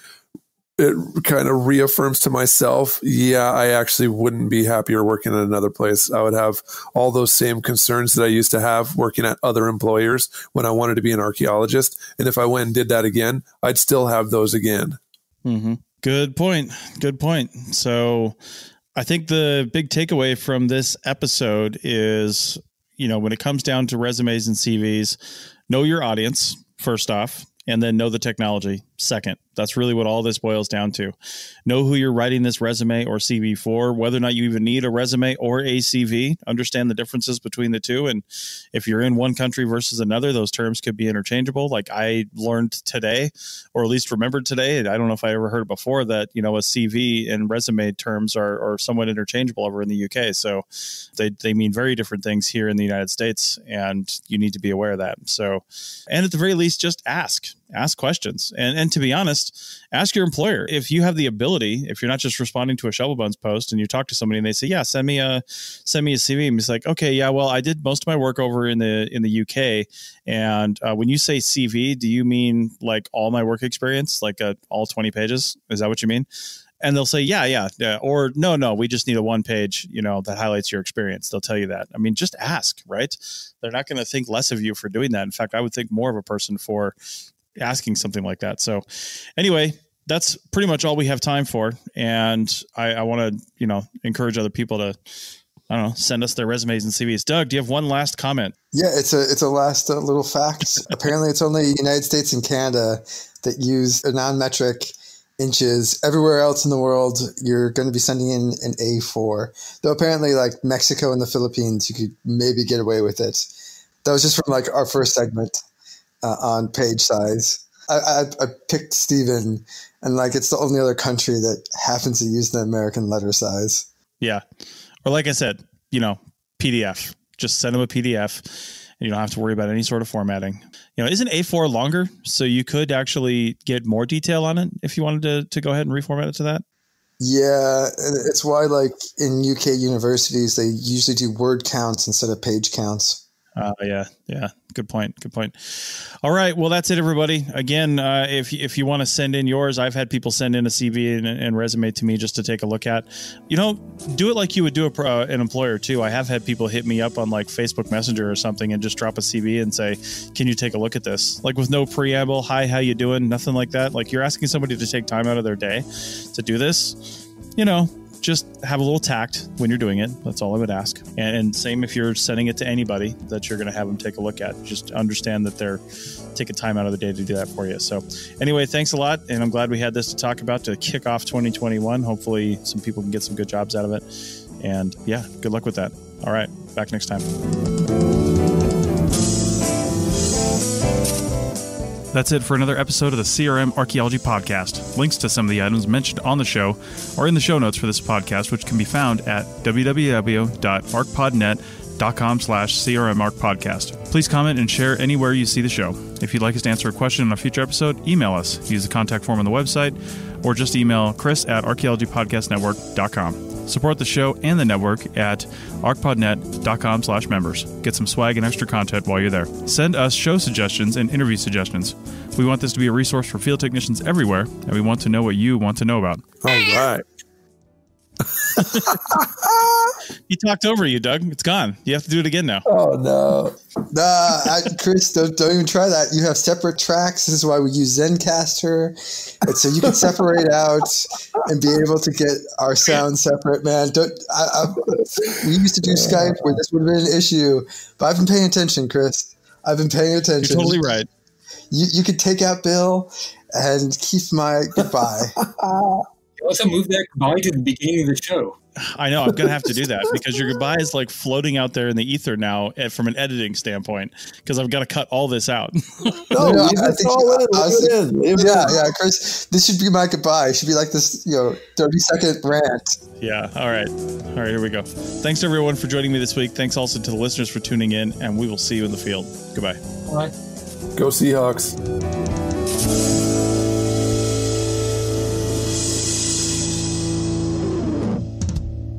it kind of reaffirms to myself, yeah, I actually wouldn't be happier working at another place. I would have all those same concerns that I used to have working at other employers when I wanted to be an archaeologist. And if I went and did that again, I'd still have those again. Mm-hmm. Good point. Good point. So I think the big takeaway from this episode is, you know, when it comes down to resumes and CVs, know your audience first off, and then know the technology second. That's really what all this boils down to. Know who you're writing this resume or CV for, whether or not you even need a resume or a CV. Understand the differences between the two. And if you're in one country versus another, those terms could be interchangeable. Like I learned today, or at least remembered today. I don't know if I ever heard it before that, you know, a CV and resume terms are, are somewhat interchangeable over in the UK. So they, they mean very different things here in the United States. And you need to be aware of that. So, and at the very least, just ask ask questions. And and to be honest ask your employer. If you have the ability if you're not just responding to a ShovelBums post and you talk to somebody and they say yeah send me a send me a cv and it's like okay yeah well i did most of my work over in the in the uk and uh, when you say cv do you mean like all my work experience like uh, all 20 pages? Is that what you mean? And they'll say yeah, yeah yeah. Or no no we just need a one page you know that highlights your experience. They'll tell you that. I mean just ask right? They're not going to think less of you for doing that. In fact i would think more of a person for asking something like that. So, anyway, that's pretty much all we have time for. And I, I want to, you know, encourage other people to, I don't know, send us their resumes and CVs. Doug, do you have one last comment? Yeah, it's a it's a last uh, little fact. Apparently, it's only United States and Canada that use a non-metric inches. Everywhere else in the world, you're going to be sending in an A4. Though apparently, like Mexico and the Philippines, you could maybe get away with it. That was just from like our first segment uh, on page size. I, I, I picked Stephen, and like it's the only other country that happens to use the American letter size. Yeah, or like I said, you know, PDF. Just send them a PDF, and you don't have to worry about any sort of formatting. You know, isn't A4 longer, so you could actually get more detail on it if you wanted to to go ahead and reformat it to that. Yeah, it's why like in UK universities they usually do word counts instead of page counts. Uh, yeah, yeah. Good point. Good point. All right. Well, that's it, everybody. Again, uh, if if you want to send in yours, I've had people send in a CV and, and, resume to me just to take a look at. You know, do it like you would do a, uh, an employer too. I have had people hit me up on like Facebook Messenger or something and just drop a CV and say, "Can you take a look at this?" Like with no preamble. Hi, how you doing? Nothing like that. Like you're asking somebody to take time out of their day to do this. You know, just have a little tact when you're doing it. That's all I would ask. And, and same if you're sending it to anybody that you're going to have them take a look at. Just understand that they're taking time out of the day to do that for you. So, anyway, thanks a lot. And I'm glad we had this to talk about to kick off 2021. Hopefully, some people can get some good jobs out of it. And yeah, good luck with that. All right, back next time. That's it for another episode of the CRM Archaeology Podcast. Links to some of the items mentioned on the show are in the show notes for this podcast, which can be found at www.archpodnet.com slash crmarcpodcast. Please comment and share anywhere you see the show. If you'd like us to answer a question on a future episode, email us. Use the contact form on the website or just email chris at archaeologypodcastnetwork.com. Support the show and the network at archpodnet.com slash members. Get some swag and extra content while you're there. Send us show suggestions and interview suggestions. We want this to be a resource for field technicians everywhere, and we want to know what you want to know about. All right. He talked over you, Doug. It's gone. You have to do it again now. Oh no, nah, I, Chris, don't, don't even try that. You have separate tracks. This is why we use Zencastr, and so you can separate out and be able to get our sound separate. Man, don't. I, I, we used to do Skype where this would have been an issue, but I've been paying attention, Chris. I've been paying attention. You're totally right. You you could take out Bill and keep my goodbye. also move that goodbye to the beginning of the show. I know I'm gonna have to do that because your goodbye is like floating out there in the ether now eh, from an editing standpoint because I've got to cut all this out. no, no I think, all in. I in. Yeah, yeah, Chris, this should be my goodbye. It should be like this, you know, 30 second rant. Yeah. All right. All right. Here we go. Thanks everyone for joining me this week. Thanks also to the listeners for tuning in, and we will see you in the field. Goodbye. Bye. Go Seahawks.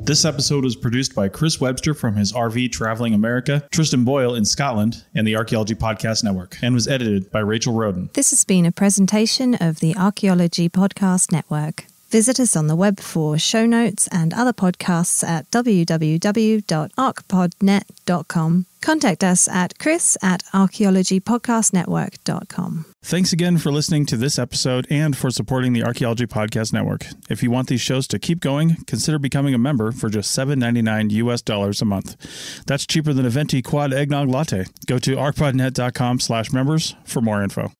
This episode was produced by Chris Webster from his RV Traveling America, Tristan Boyle in Scotland, and the Archaeology Podcast Network, and was edited by Rachel Roden. This has been a presentation of the Archaeology Podcast Network. Visit us on the web for show notes and other podcasts at www.archpodnet.com. Contact us at chris at archaeologypodcastnetwork.com. Thanks again for listening to this episode and for supporting the Archaeology Podcast Network. If you want these shows to keep going, consider becoming a member for just $7.99 US dollars a month. That's cheaper than a venti quad eggnog latte. Go to archpodnet.com slash members for more info.